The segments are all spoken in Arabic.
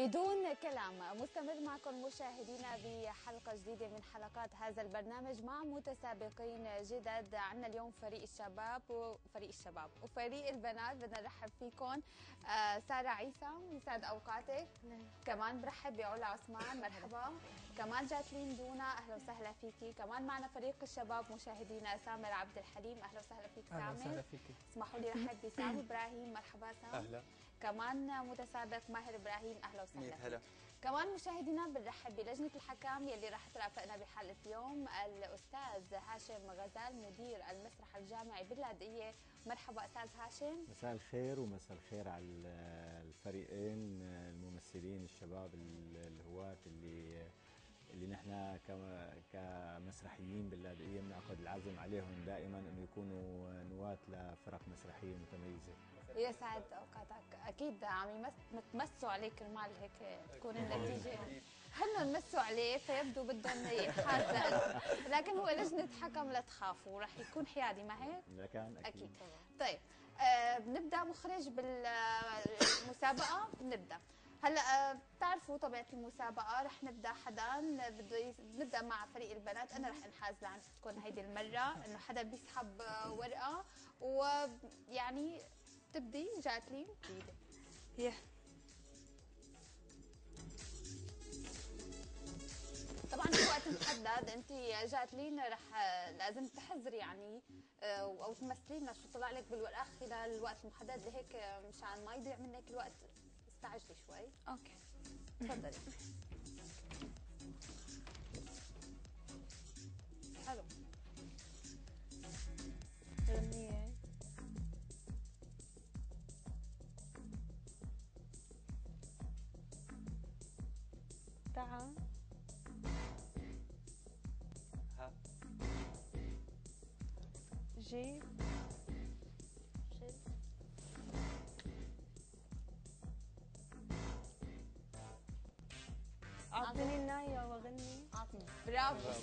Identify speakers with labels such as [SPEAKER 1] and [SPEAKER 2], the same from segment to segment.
[SPEAKER 1] بدون كلام. مستمر معكم مشاهدينا بحلقة جديدة من حلقات هذا البرنامج مع متسابقين جدد. عندنا اليوم فريق الشباب وفريق الشباب وفريق البنات. بدنا نرحب فيكم. آه سارة عيسى يسعد أوقاتك. كمان برحب بعلا عثمان. مرحبا. كمان جاتلين دونا. أهلا وسهلا فيكي. كمان معنا فريق الشباب مشاهدينا سامر عبد الحليم. أهلا وسهلا فيك سامر.
[SPEAKER 2] أهلا وسهلا فيكي.
[SPEAKER 1] اسمحوا لي رحب بسام إبراهيم. مرحبا سام.
[SPEAKER 2] أهلا.
[SPEAKER 1] كمان متسابق ماهر إبراهيم أهلا وسهلا
[SPEAKER 2] هلا.
[SPEAKER 1] كمان مشاهدينا بنرحب بلجنة الحكام يلي راح ترافقنا بحلقه اليوم الأستاذ هاشم غزال مدير المسرح الجامعي باللاذقيه مرحبا أستاذ هاشم.
[SPEAKER 3] مساء الخير ومساء الخير على الفريقين الممثلين الشباب الهواة اللي اللي نحن كمسرحيين باللاذقيه بنعقد العزم عليهم دائما إنه يكونوا نواة لفرق مسرحية متميزة.
[SPEAKER 1] يسعد أوقاتك. أكيد عم يمس- يتمسوا عليه كرمال هيك تكون النتيجه هن مسوا عليه فيبدو بدهم لإله. لكن هو لجنة حكم لا تخافوا رح يكون حيادي ما هيك؟
[SPEAKER 3] لكن أكيد,
[SPEAKER 1] أكيد. طيب آه بنبدأ مخرج بالمسابقة؟ بنبدأ. هلأ آه بتعرفوا طبيعة المسابقة؟ رح نبدأ حدا بده يس- نبدا مع فريق البنات. أنا رح انحاز لعندكم هيدي المرة إنه حدا بيسحب ورقة ويعني تبدي؟ جاتلين بيدك
[SPEAKER 4] هي
[SPEAKER 1] طبعا في وقت محدد. انت جاتلين رح آه، لازم تحذري يعني آه، أو تمثلي لنا شو طلع لك بالورقة خلال الوقت المحدد. لهيك مشان ما يضيع منك الوقت. استعجلي شوي.
[SPEAKER 4] أوكي.
[SPEAKER 1] تفضلي.
[SPEAKER 4] تعا
[SPEAKER 2] ها؟
[SPEAKER 4] جيب
[SPEAKER 1] شد
[SPEAKER 4] اعطيني الناية واغني
[SPEAKER 1] عطني. برافو.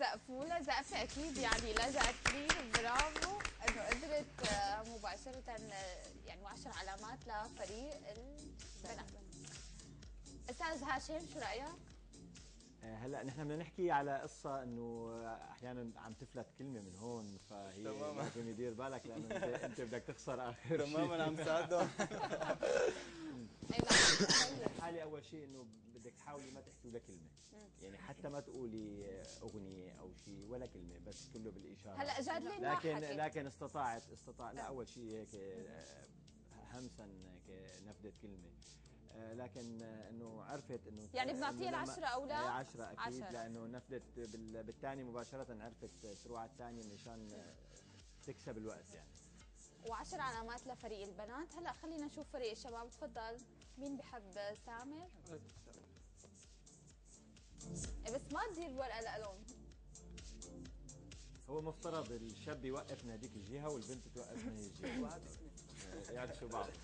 [SPEAKER 1] زقفوا لها زقفة أكيد يعني لا جاتلين برافو. إنه قدرت مباشرة آه، يعني وعشر علامات لفريق البنات. أستاذ هاشم شو رأيك؟
[SPEAKER 3] آه، هلأ نحن بدنا نحكي على قصة إنه أحيانا عم تفلت كلمة من هون فهي
[SPEAKER 2] تماما.
[SPEAKER 3] لازم يدير بالك لأنه انت أنت بدك تخسر اخر شيء.
[SPEAKER 2] تماما عم ساعدهم
[SPEAKER 1] أي لا
[SPEAKER 3] حالي أول شيء إنه بدك تحاولي ما تحكي ولا كلمة. يعني حتى ما تقولي أغنية أو شيء ولا كلمة بس كله بالإشارة.
[SPEAKER 1] هلأ جاتلين ما
[SPEAKER 3] لكن لكن استطاعت استطاع لا أول شيء هيك آه، همسا هيك نفذت كلمة. لكن آه، إنه عرفت إنه
[SPEAKER 1] يعني بنعطيها العشرة أو لا؟
[SPEAKER 3] إيه، عشرة أكيد
[SPEAKER 1] عشرة.
[SPEAKER 3] لأنه نفذت بال- بالثاني مباشرة عرفت تروح على الثانية مشان آه، تكسب الوقت يعني.
[SPEAKER 1] وعشر علامات لفريق البنات. هلا خلينا نشوف فريق الشباب. تفضل. مين بحب سامر؟ إيه بس ما تدير الورقة لألون.
[SPEAKER 3] هو مفترض الشاب يوقف من هذيك الجهة والبنت توقف من هي الجهة. آه، يعكسوا بعض.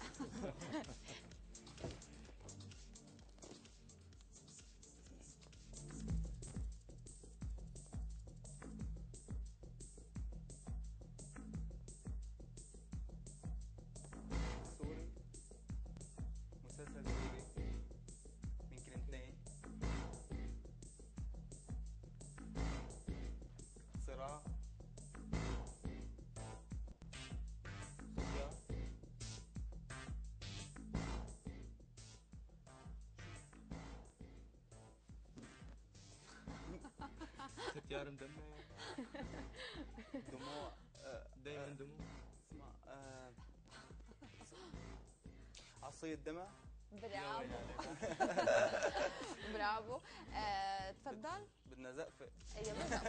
[SPEAKER 2] ختيار مدمع. دموع. دايما دموع. اسمع آه، عصية دمع.
[SPEAKER 1] برافو. برافو. آه، تفضل.
[SPEAKER 2] بدنا زقفة.
[SPEAKER 1] أيوه بالضبط.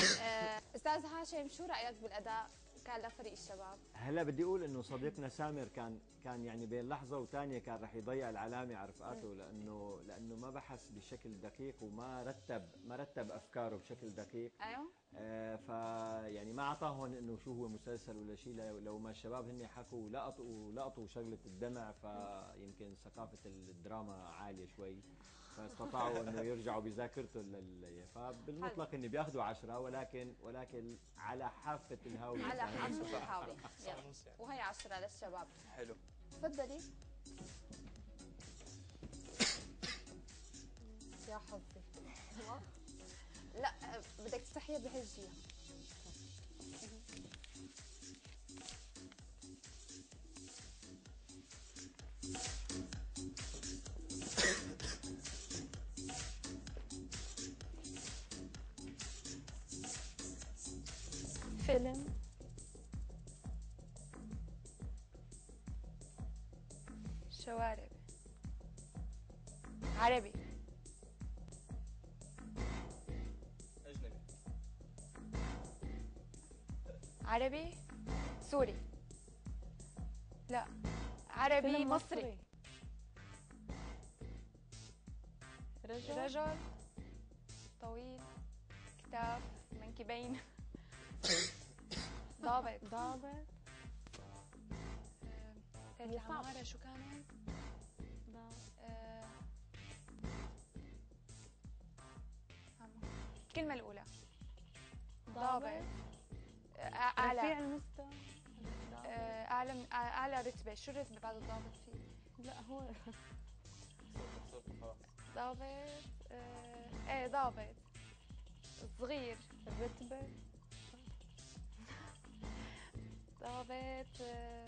[SPEAKER 1] آه، أستاذ هاشم شو رأيك بالأداء؟ كان لفريق الشباب.
[SPEAKER 3] هلا بدي أقول إنه صديقنا سامر كان كان يعني بين لحظة وثانية كان رح يضيع العلامة على رفقاته لأنه لأنه ما بحث بشكل دقيق وما رتب ما رتب أفكاره بشكل دقيق.
[SPEAKER 1] أيوه.
[SPEAKER 3] آه ف يعني ما أعطاهم إنه شو هو مسلسل ولا شيء لو- لو ما الشباب هن حكوا لقطوا لقطوا شغلة الدمع فيمكن ثقافة الدراما عالية شوي. فاستطاعوا إنه يرجعوا بذاكرتهم لل فبالمطلق اني بيأخذوا عشرة ولكن ولكن على
[SPEAKER 1] حافة الهاوية. على.
[SPEAKER 2] ونص يعني.
[SPEAKER 1] وهي عشرة للشباب.
[SPEAKER 2] حلو.
[SPEAKER 1] تفضلي. يا حظي. لا بدك تفتحيها بهي
[SPEAKER 4] فيلم.
[SPEAKER 5] شوارب. عربي.
[SPEAKER 2] أجنبي.
[SPEAKER 5] عربي؟ سوري. لا. عربي
[SPEAKER 4] فيلم
[SPEAKER 5] مصري.
[SPEAKER 4] رجل؟
[SPEAKER 5] رجل. طويل. كتاف منكبين. ضابط
[SPEAKER 4] ضابط
[SPEAKER 1] صعبة.
[SPEAKER 5] العمارة شو كانت؟
[SPEAKER 4] ضابط
[SPEAKER 5] الكلمة الأولى ضابط آه،
[SPEAKER 4] رفيع
[SPEAKER 5] أعلى
[SPEAKER 4] المستوى
[SPEAKER 5] أعلى أعلى رتبة شو الرتبة بعد الضابط فيه؟
[SPEAKER 4] لا هو
[SPEAKER 5] ضابط إيه ضابط صغير
[SPEAKER 4] الرتبة
[SPEAKER 5] ضابط آه،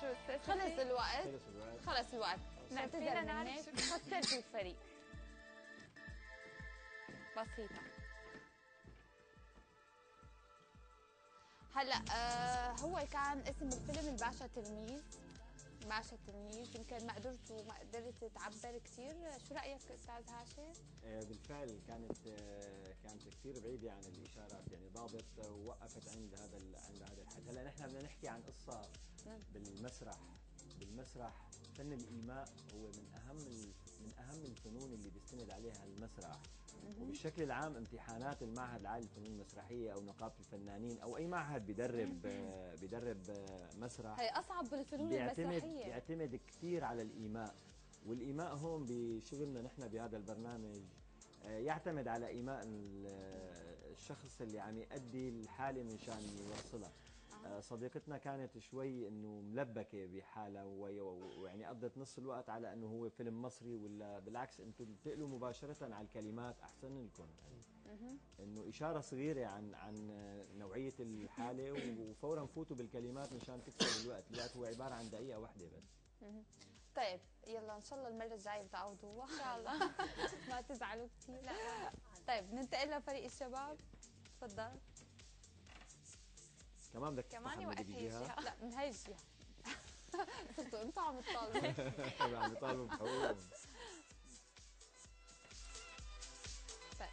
[SPEAKER 5] شو
[SPEAKER 1] خلص الوقت.
[SPEAKER 3] خلص الوقت.
[SPEAKER 1] خلص الوقت.
[SPEAKER 5] فينا
[SPEAKER 1] نعتذر منك خسرتي الفريق.
[SPEAKER 5] بسيطة.
[SPEAKER 1] هلأ آه هو كان اسم الفيلم الباشا تلميذ. باشا تلميذ يمكن ما قدرت وما قدرت تعبر كثير شو رأيك أستاذ هاشم؟
[SPEAKER 3] آه، بالفعل كانت آه، كانت كثير بعيدة عن الإشارات يعني ضابط وقفت عند هذا عند هذا الحد. هلا نحن بدنا نحكي عن قصة
[SPEAKER 1] نعم.
[SPEAKER 3] بالمسرح. بالمسرح فن الإيماء هو من أهم من أهم الفنون اللي بيستند عليها المسرح. وبالشكل العام امتحانات المعهد العالي للفنون المسرحية أو نقابة الفنانين أو أي معهد بيدرب بيدرب مسرح
[SPEAKER 1] هي أصعب
[SPEAKER 3] بيعتمد
[SPEAKER 1] المسرحية.
[SPEAKER 3] بيعتمد كثير على الإيماء. والإيماء هون بشغلنا نحن بهذا البرنامج آه، يعتمد على إيماء آه، الشخص اللي عم يأدي الحالة من شان يوصلها صديقتنا كانت شوي إنه ملبكة بحالها وي- ويعني قضت نص الوقت على إنه هو فيلم مصري ولا بالعكس أنتم بتقلوا مباشرة على الكلمات أحسن لكم.
[SPEAKER 1] مهم.
[SPEAKER 3] إنه إشارة صغيرة عن عن نوعية الحالة وفورا فوتوا بالكلمات مشان تكسب الوقت الوقت هو عبارة عن دقيقة واحدة بس.
[SPEAKER 1] طيب يلا إن شاء الله المرة الجاية بتعوضوها
[SPEAKER 5] إن شاء الله.
[SPEAKER 1] ما تزعلوا كثير لا طيب ننتقل لفريق الشباب. تفضل.
[SPEAKER 3] كمان بدك
[SPEAKER 5] كمان هي
[SPEAKER 3] بدقيقة
[SPEAKER 5] الجهة
[SPEAKER 1] لا من هاي الجهه صرتوا أنتوا عم تطالبوا.
[SPEAKER 3] عم يطالبوا بحقوقهم
[SPEAKER 1] طيب.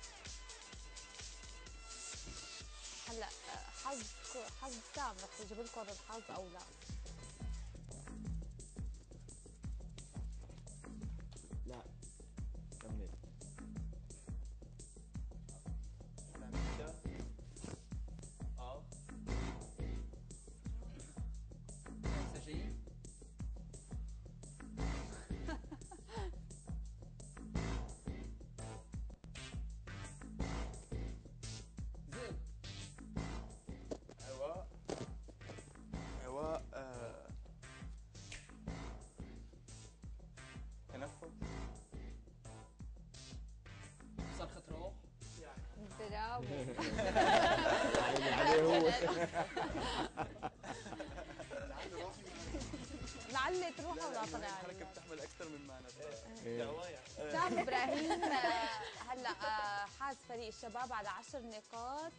[SPEAKER 1] هلا حظ حظ سام رح يجيب لكم الحظ أو لا؟
[SPEAKER 3] اللي عليه هو
[SPEAKER 1] لعل تروحوا ولا طلع
[SPEAKER 6] الحركه بتحمل أكثر من معنى.
[SPEAKER 2] دوايع
[SPEAKER 1] سام إبراهيم هلا حاز فريق الشباب على عشر نقاط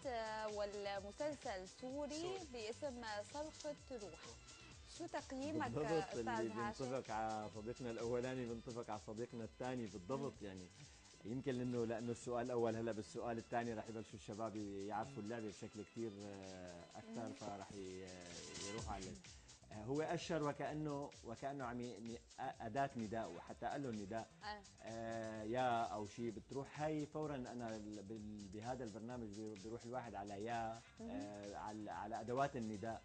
[SPEAKER 1] والمسلسل سوري باسم صرخة روح شو تقييمك
[SPEAKER 3] بالضبط أستاذ
[SPEAKER 1] هاشم؟
[SPEAKER 3] بينطبق على صديقنا الأولاني بينطبق على صديقنا الثاني بالضبط يعني يمكن لأنه لأنه السؤال الأول هلا بالسؤال الثاني راح يبلشوا الشباب يعرفوا اللعبة بشكل كثير أكثر فراح ي- يروحوا على آه، هو أشر وكانه وكأنه عم أداة نداء وحتى قال له النداء
[SPEAKER 1] آه.
[SPEAKER 3] آه يا أو شيء بتروح هاي فورا أنا بهذا البرنامج بي- بيروح الواحد على يا آه على على أدوات النداء.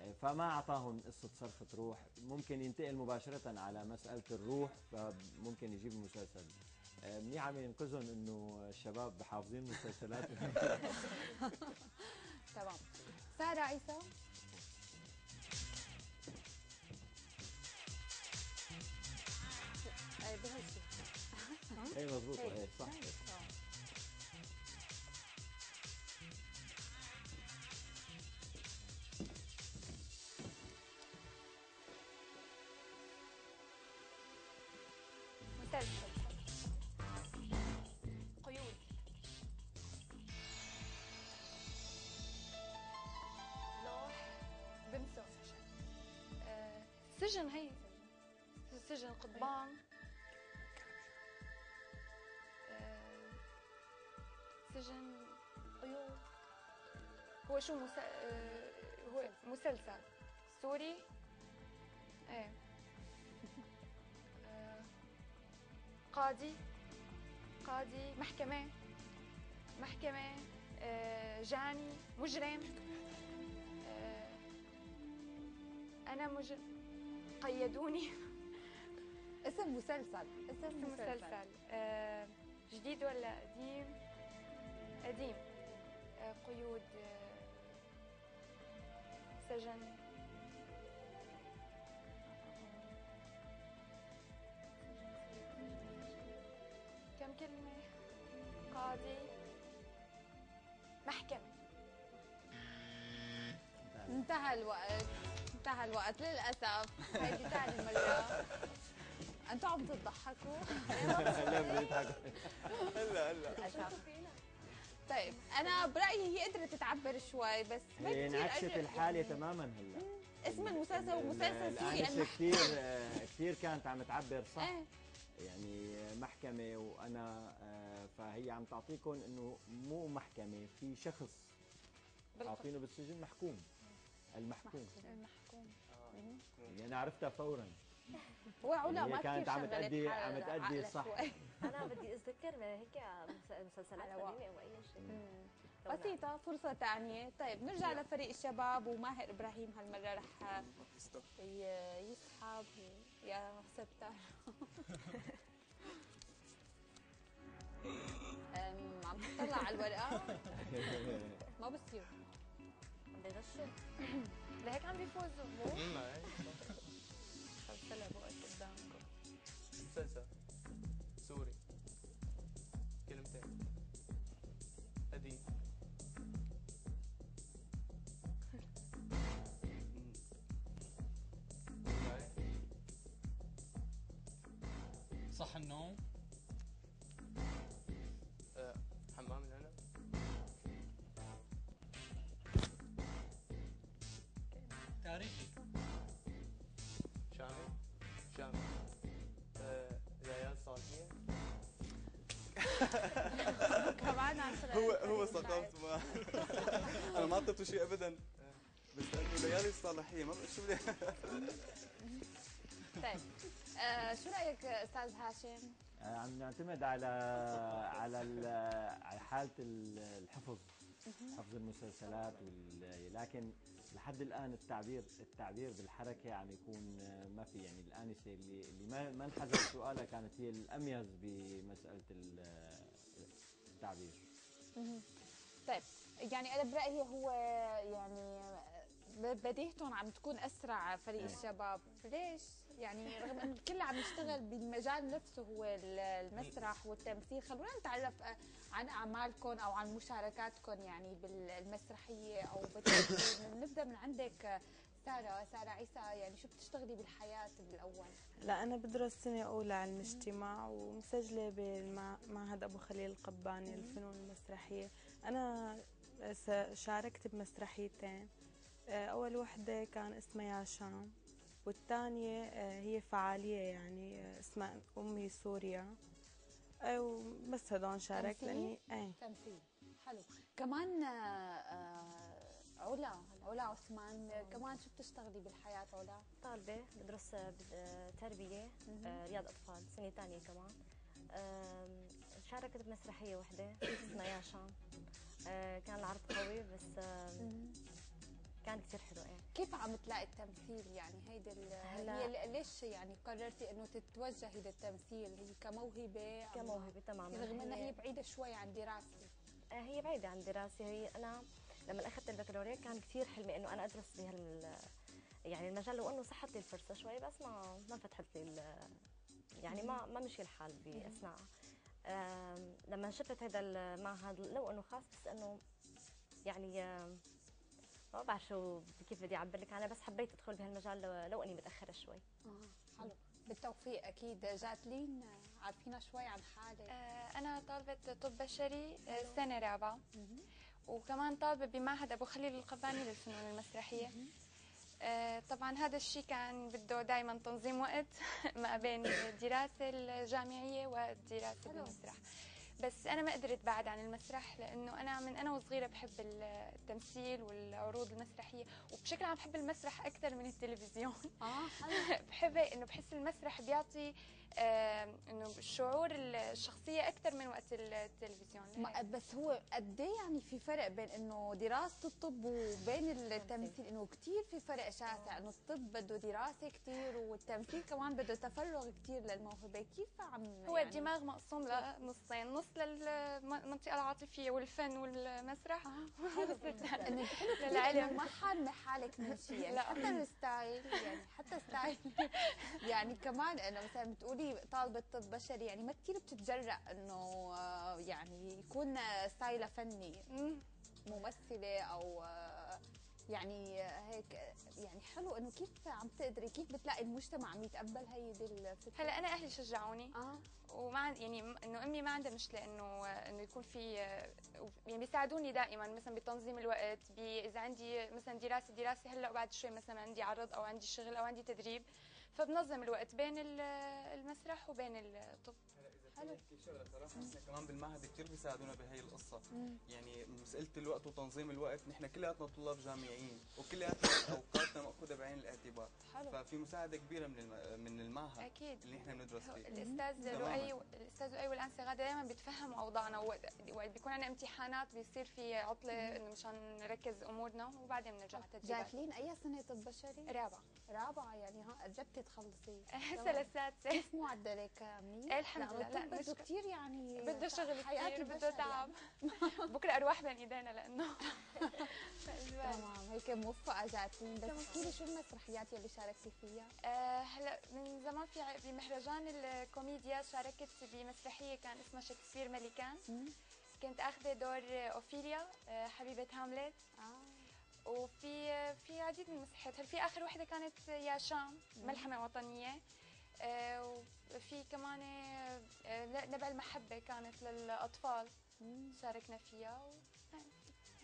[SPEAKER 3] آه، فما أعطاهم قصة صرخه روح ممكن ينتقل مباشرة على مسألة الروح فممكن يجيب المسلسل آه، منيح عم ينقذهم إنه الشباب حافظين المسلسلات.
[SPEAKER 1] تمام. سارة عيسى. آه، بهالشي
[SPEAKER 3] أي مضبوط. أي صح.
[SPEAKER 5] سجن هي. سجن قضبان آه، سجن قيود. هو شو مس... آه، هو مسلسل. سوري. إيه. آه، قاضي. قاضي محكمة. محكمة جاني. مجرم. أنا مجرم. قيدوني
[SPEAKER 1] اسم مسلسل. اسم
[SPEAKER 5] مسلسل. آه، جديد ولا قديم؟ قديم. آه، قيود آه، سجن. كم كلمة؟ قاضي. محكمة.
[SPEAKER 1] انتهى الوقت. انتهى الوقت للأسف. هيدي ثاني مرة. أنتم عم تضحكوا.
[SPEAKER 3] لا بنضحك
[SPEAKER 6] هلا هلا.
[SPEAKER 1] طيب أنا برأيي هي قدرت تعبر شوي بس ما
[SPEAKER 3] هي انعكست
[SPEAKER 1] يعني
[SPEAKER 3] تماما هلا.
[SPEAKER 1] اسم المسلسل هو مسلسل سوري.
[SPEAKER 3] كثير كثير كانت عم تعبر صح.
[SPEAKER 1] إيه.
[SPEAKER 3] يعني محكمة وأنا آه، فهي عم تعطيكم إنه مو محكمة في شخص حاطينه بالسجن محكوم. المحكوم.
[SPEAKER 1] المحكوم.
[SPEAKER 3] يعني أنا عرفتها فورا.
[SPEAKER 1] هو علا
[SPEAKER 3] هي
[SPEAKER 1] ما
[SPEAKER 3] كانت عم تأدي- عم تأدي صح.
[SPEAKER 7] أنا بدي أذكر هيك مس- مسلسلات. قديمة أو أي شيء.
[SPEAKER 1] بسيطة فرصة ثانية طيب نرجع لفريق الشباب وماهر إبراهيم هالمرة رح يسحب. يا ستار عم تطلع على الورقة؟ ما بصير.
[SPEAKER 7] بدي غشم
[SPEAKER 5] لهيك عم بيفوزوا مو؟
[SPEAKER 1] خلصلها بوقت قدامكم
[SPEAKER 6] مسلسل سوري كلمتين قديم
[SPEAKER 2] صح النوم
[SPEAKER 1] كمان
[SPEAKER 6] هو هو. ثقافته ما أنا ما اعطيته شيء ابدا بس لأنه ليالي الصالحية ما بعرف شو بدي
[SPEAKER 1] طيب آه شو رأيك أستاذ هاشم؟
[SPEAKER 3] آه، عم نعتمد على على ال- على حالة ال- الحفظ حفظ المسلسلات وال- لكن لحد الآن التعبير التعبير بالحركة عم يكون آه، ما في. يعني الانسه اللي اللي ما ما انحذف سؤالها كانت هي الأميز بمسألة ال- التعبير.
[SPEAKER 1] طيب يعني أنا برأيي هو يعني بديهتهم عم تكون أسرع فريق
[SPEAKER 3] إيه.
[SPEAKER 1] الشباب. ليش؟ يعني رغم انه الكل عم يشتغل بالمجال نفسه هو ال- المسرح والتمثيل. خلونا نتعرف آه، عن اعمالكم أو عن مشاركاتكم يعني بالمسرحية أو نبدأ من عندك سارة سارة عيسى يعني شو بتشتغلي بالحياة بالاول
[SPEAKER 4] لا أنا بدرس سنة أولى علم اجتماع ومسجلة بمعهد أبو خليل القباني للفنون المسرحية. أنا س- شاركت بمسرحيتين. آه، أول وحدة كان اسمها يا شام والثانية آه، هي فعالية يعني آه، اسمها أمي سوريا. وبس هدول شاركت
[SPEAKER 1] تمثيل؟
[SPEAKER 4] لأني إيه.
[SPEAKER 1] تمثيل. حلو. كمان آه، آه، علا علا عثمان آه، كمان شو بتشتغلي بالحياة علا؟
[SPEAKER 7] طالبة بدرس بد- تربية آه، رياض أطفال سنة ثانية كمان. شاركت بمسرحية وحدة اسمها يا شام. آه، كان العرض قوي بس كان كثير حلو يعني
[SPEAKER 1] كيف عم تلاقي التمثيل يعني؟ هيدي
[SPEAKER 7] هلا-
[SPEAKER 1] هي ليش يعني قررتي إنه تتوجهي للتمثيل؟ هي كموهبة
[SPEAKER 7] كموهبة تماما.
[SPEAKER 1] رغم إنها هي بعيدة شوي عن دراستك
[SPEAKER 7] آه، هي بعيدة عن دراستي. هي أنا لما أخذت البكالوريا كان كثير حلمي إنه أنا أدرس بهال يعني المجال لو إنه صحت لي الفرصة شوي بس ما ما فتحت لي يعني ما ما مشي الحال بأثناءها آم، لما شفت هذا المعهد لو إنه خاص بس إنه يعني ما بعرف شو كيف بدي أعبر لك عنها بس حبيت أدخل بهالمجال لو, لو إني متأخرة شوي.
[SPEAKER 1] آه حلو. بالتوفيق أكيد. جاتلين عارفينا شوي عن حالك.
[SPEAKER 5] آه، أنا طالبة طب بشري آه، سنة رابعة. وكمان طالبة بمعهد أبو خليل القباني للفنون المسرحية. آه، طبعا هذا الشيء كان بده دائما تنظيم وقت ما بين الدراسة الجامعية والدراسة بالمسرح. بس أنا ما قدرت بعد عن المسرح لأنه أنا من أنا وصغيرة بحب التمثيل والعروض المسرحية وبشكل عام بحب المسرح أكثر من التلفزيون.
[SPEAKER 1] آه حلو.
[SPEAKER 5] بحب هيك إنه بحس المسرح بيعطي إنه الشعور الشخصية أكثر من وقت التلفزيون.
[SPEAKER 1] ما- بس هو قد إيه يعني في فرق بين إنه دراسة الطب وبين التمثيل؟ إنه كثير في فرق شاسع إنه الطب بده دراسة كثير والتمثيل كمان بده تفرغ كثير للموهبة. كيف عم
[SPEAKER 5] هو
[SPEAKER 1] يعني؟
[SPEAKER 5] الدماغ مقسوم لنصين نص للمنطقة العاطفية والفن والمسرح.
[SPEAKER 1] كثير
[SPEAKER 5] للعلم.
[SPEAKER 1] ما حارمة حالك من شيء. يعني. حتى ال style يعني حتى style يعني كمان إنه مثلا بتقولي طالبة طب بشري يعني ما كثير بتتجرأ إنه آه، يعني يكون style ها فني
[SPEAKER 5] مم.
[SPEAKER 1] ممثلة أو آه، يعني هيك يعني حلو إنه كيف عم تقدري كيف بتلاقي المجتمع عم يتقبل هيدي الفكرة؟
[SPEAKER 5] هلأ أنا أهلي شجعوني.
[SPEAKER 1] آه.
[SPEAKER 5] وما عن- يعني إنه أمي ما عندها مشكلة إنه إنه يكون في آه، يعني بيساعدوني دائما مثلا بتنظيم الوقت إذا عندي مثلا دراسة دراسة هلأ وبعد شوي مثلا عندي عرض أو عندي شغل أو عندي تدريب. فبنظم الوقت بين ال- المسرح وبين الطب.
[SPEAKER 1] حلو.
[SPEAKER 6] نحكي شغله صراحة نحن كمان بالمعهد كثير بيساعدونا بهي القصة يعني مسألة الوقت وتنظيم الوقت نحن كلياتنا طلاب جامعيين وكلياتنا أوقاتنا مأخوذة بعين الاعتبار
[SPEAKER 1] حلو.
[SPEAKER 6] ففي مساعدة كبيرة من الم... من المعهد
[SPEAKER 5] أكيد
[SPEAKER 6] اللي نحن بندرس فيه الأستاذ.
[SPEAKER 5] لؤي الأستاذ لؤي والانسه غاده دائما بيتفهموا أوضاعنا وقت بيكون عندنا امتحانات بيصير في عطلة إنه مشان نركز أمورنا وبعدين بنرجع على التدريبات
[SPEAKER 1] جاكلين أي سنة طب بشري؟
[SPEAKER 5] رابعة
[SPEAKER 1] رابعة يعني ها قربتي تخلصي
[SPEAKER 5] هسه للسادسه
[SPEAKER 1] كيف معدلك منيح؟
[SPEAKER 5] الحمد لله.
[SPEAKER 1] بده. كثير يعني
[SPEAKER 5] بده شغل كثير بده
[SPEAKER 1] البشر
[SPEAKER 5] تعب. بكرة أرواح بين ايدينا لأنه
[SPEAKER 1] تمام هيك موفقة جاكلين بس احكي لي شو المسرحيات يلي شاركتي فيها؟
[SPEAKER 5] آه، هلا من زمان في بمهرجان الكوميديا شاركت بمسرحية كان اسمها شكسبير ملكان كنت أخذة دور أوفيليا آه، حبيبة هاملت.
[SPEAKER 1] آه.
[SPEAKER 5] وفي في عديد من المسرحيات. هل في آخر وحدة كانت يا شام؟ ملحمة وطنية. آه، وفي كمان آه، نبع المحبة كانت للأطفال شاركنا فيها و...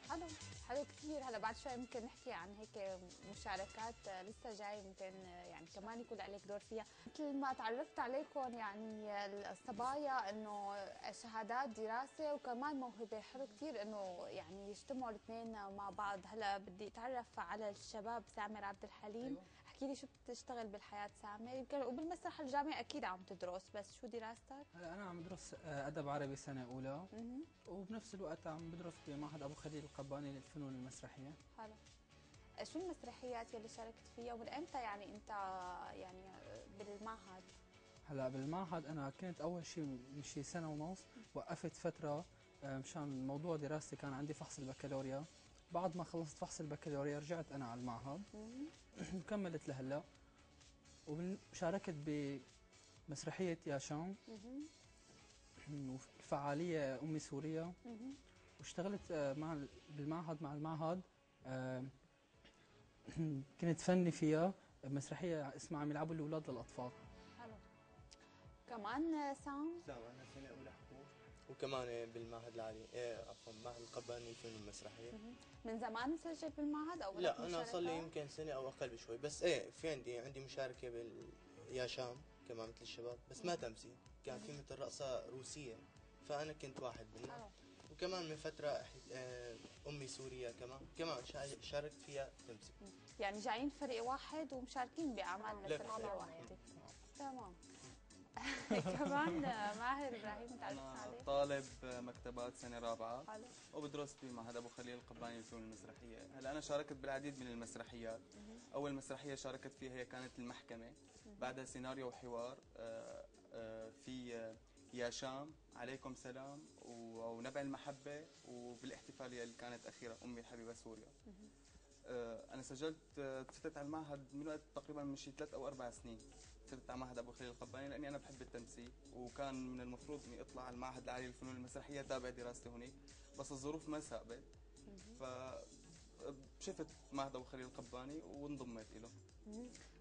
[SPEAKER 1] حلو. حلو كثير. هلا بعد شوي ممكن نحكي عن هيك مشاركات آه، لسه جاي. ممكن آه، يعني كمان يكون عليك دور فيها. مثل ما تعرفت عليكم يعني الصبايا إنه شهادات دراسة وكمان موهبة. حلو كثير إنه يعني يجتمعوا الاثنين مع بعض. هلا بدي أتعرف على الشباب سامر عبد الحليم.
[SPEAKER 2] أيوة.
[SPEAKER 1] احكي لي شو بتشتغل بالحياة سامر يمكن وبالمسرح الجامعي أكيد عم تدرس بس شو دراستك؟
[SPEAKER 2] هلا أنا عم بدرس آه، أدب عربي سنة
[SPEAKER 1] أولى.
[SPEAKER 2] وبنفس الوقت عم بدرس بمعهد أبو خليل القباني للفنون المسرحية
[SPEAKER 1] حلو شو المسرحيات يلي شاركت فيها ومن إمتى يعني أنت يعني بالمعهد؟
[SPEAKER 2] هلا بالمعهد أنا كنت أول شيء من شي سنة ونص وقفت فترة آه، مشان موضوع دراستي كان عندي فحص البكالوريا بعد ما خلصت فحص البكالوريا رجعت أنا على المعهد. وكملت لهلا. وشاركت بمسرحية يا شام وفعالية أمي سوريا واشتغلت آه، مع ال- بالمعهد مع المعهد آه، كنت فني فيها مسرحية اسمها عم يلعبوا الأولاد للأطفال.
[SPEAKER 1] حلو. كمان سام؟
[SPEAKER 8] سام أنا وكمان بالمعهد العالي. إيه عفوا معهد القباني للفنون المسرحية.
[SPEAKER 1] من زمان مسجل بالمعهد أو
[SPEAKER 8] لا أنا صار لي يمكن سنة أو أقل بشوي. بس إيه في عندي عندي مشاركة بال يا شام كمان مثل الشباب بس ما تمثيل. كان في مثل رقصة روسية فأنا كنت واحد منها. وكمان من فترة أح- آه، أمي سوريا كمان. كمان شا- شاركت فيها تمثيل.
[SPEAKER 1] يعني جايين فريق واحد ومشاركين مسرحيه
[SPEAKER 8] فريق
[SPEAKER 1] واحدة تمام. كمان ماهر إبراهيم تعرفنا عليه؟
[SPEAKER 6] طالب مكتبات سنة رابعة.
[SPEAKER 1] حلو.
[SPEAKER 6] وبدرس بمعهد أبو خليل القباني للفنون المسرحية. هلا أنا شاركت بالعديد من المسرحيات. أول مسرحية شاركت فيها هي كانت المحكمة. بعدها سيناريو وحوار آه، آه، في آه، يا شام عليكم سلام ونبع المحبة وبالاحتفالية اللي كانت أخيرة أمي الحبيبة سوريا. أنا سجلت فتت على المعهد من وقت تقريبا من شي ثلاث أو أربع سنين. فتت على معهد أبو خليل القباني لأني أنا بحب التمثيل وكان من المفروض إني أطلع على المعهد العالي للفنون المسرحية تابع دراستي هناك بس الظروف ما ساقبت ف شفت معهد أبو خليل القباني وانضميت له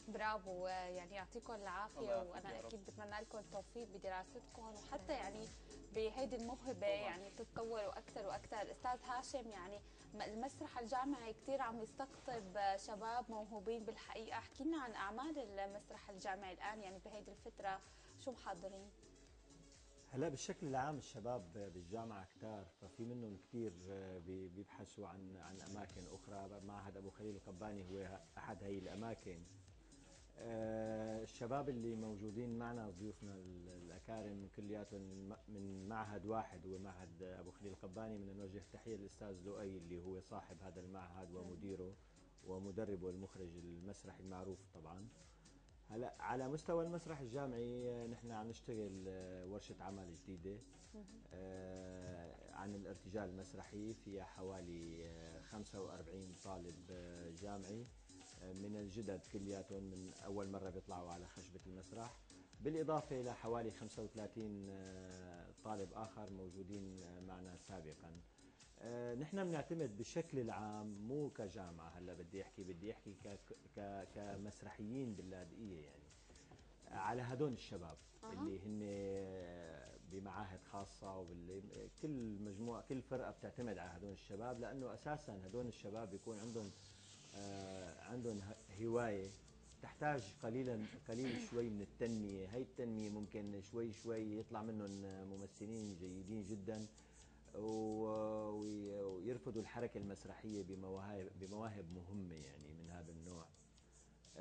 [SPEAKER 1] برافو. يعني يعطيكم
[SPEAKER 6] العافية وأنا.
[SPEAKER 1] أكيد بتمنى لكم التوفيق بدراستكم. وحتى يعني بهيدي الموهبة يعني تتطوروا أكثر وأكثر. أستاذ هاشم يعني المسرح الجامعي كثير عم يستقطب شباب موهوبين بالحقيقة. احكي لنا عن أعمال المسرح الجامعي الآن يعني بهيدي الفترة شو محضرين؟
[SPEAKER 3] هلا بالشكل العام الشباب بالجامعة كتار ففي منهم كثير بي- بيبحثوا عن عن أماكن أخرى. معهد أبو خليل القباني هو أحد هي الأماكن. آه، الشباب اللي موجودين معنا ضيوفنا ال- الأكارم كلياتهم م- من معهد واحد هو معهد أبو خليل القباني. بدنا نوجه تحيه للأستاذ لؤي اللي هو صاحب هذا المعهد ومديره ومدربه المخرج المسرحي المعروف طبعا. هلا على مستوى المسرح الجامعي آه، نحن عم نشتغل آه، ورشة عمل جديدة آه، عن الارتجال المسرحي. فيها حوالي آه، 45 طالب آه، جامعي. آه، من الجدد كلياتهم من أول مرة بيطلعوا على خشبة المسرح. بالإضافة إلى حوالي 35 آه، طالب آخر موجودين آه، معنا سابقا. آه، نحن بنعتمد بالشكل العام مو كجامعة هلا بدي أحكي بدي أحكي ك ك كمسرحيين باللاذقية يعني. على هدول الشباب
[SPEAKER 1] أها.
[SPEAKER 3] اللي هن بمعاهد خاصة وباللي كل مجموعة كل فرقة بتعتمد على هدول الشباب لأنه أساسا هدول الشباب بيكون عندهم عندهم ه- هواية. تحتاج قليلا قليل شوي من التنمية. هي التنمية ممكن شوي شوي يطلع منهم ممثلين جيدين جدا ويرفضوا الحركة المسرحية بمواهب بمواهب مهمة يعني من هذا النوع. آه،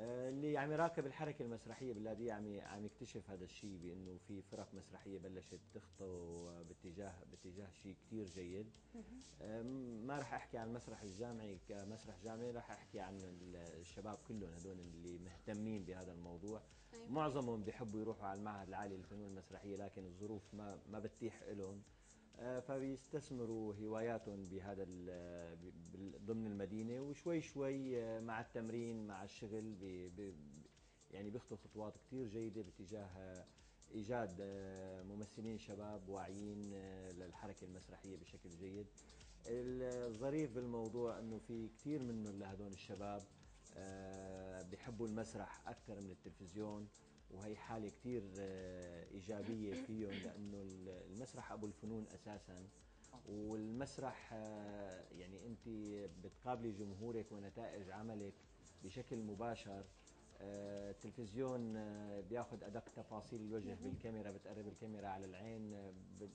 [SPEAKER 3] اللي عم يراقب الحركة المسرحية باللاذقيه عم ي- عم يكتشف هذا الشيء بأنه في فرق مسرحية بلشت تخطو باتجاه باتجاه شيء كثير جيد. ما راح أحكي عن المسرح الجامعي كمسرح جامعي راح أحكي عن ال- الشباب كلهم هذول اللي مهتمين بهذا الموضوع.
[SPEAKER 1] أيوة.
[SPEAKER 3] معظمهم بيحبوا يروحوا على المعهد العالي للفنون المسرحية لكن الظروف ما ما بتتيح لهم. فبيستثمروا هواياتهم بهذا ضمن المدينة وشوي شوي آه، مع التمرين مع الشغل بي بي يعني بيخطوا خطوات كثير جيدة باتجاه آه، إيجاد آه، ممثلين شباب واعيين للحركة المسرحية بشكل جيد. الظريف بالموضوع إنه في كثير منهم لهدول الشباب بيحبوا المسرح أكثر من التلفزيون. وهي حالة كثير آه، إيجابية فيهم لأنه المسرح أبو الفنون أساسا. والمسرح آه، يعني أنت بتقابلي جمهورك ونتائج عملك بشكل مباشر. آه، التلفزيون بياخذ أدق تفاصيل الوجه بالكاميرا بتقرب الكاميرا على العين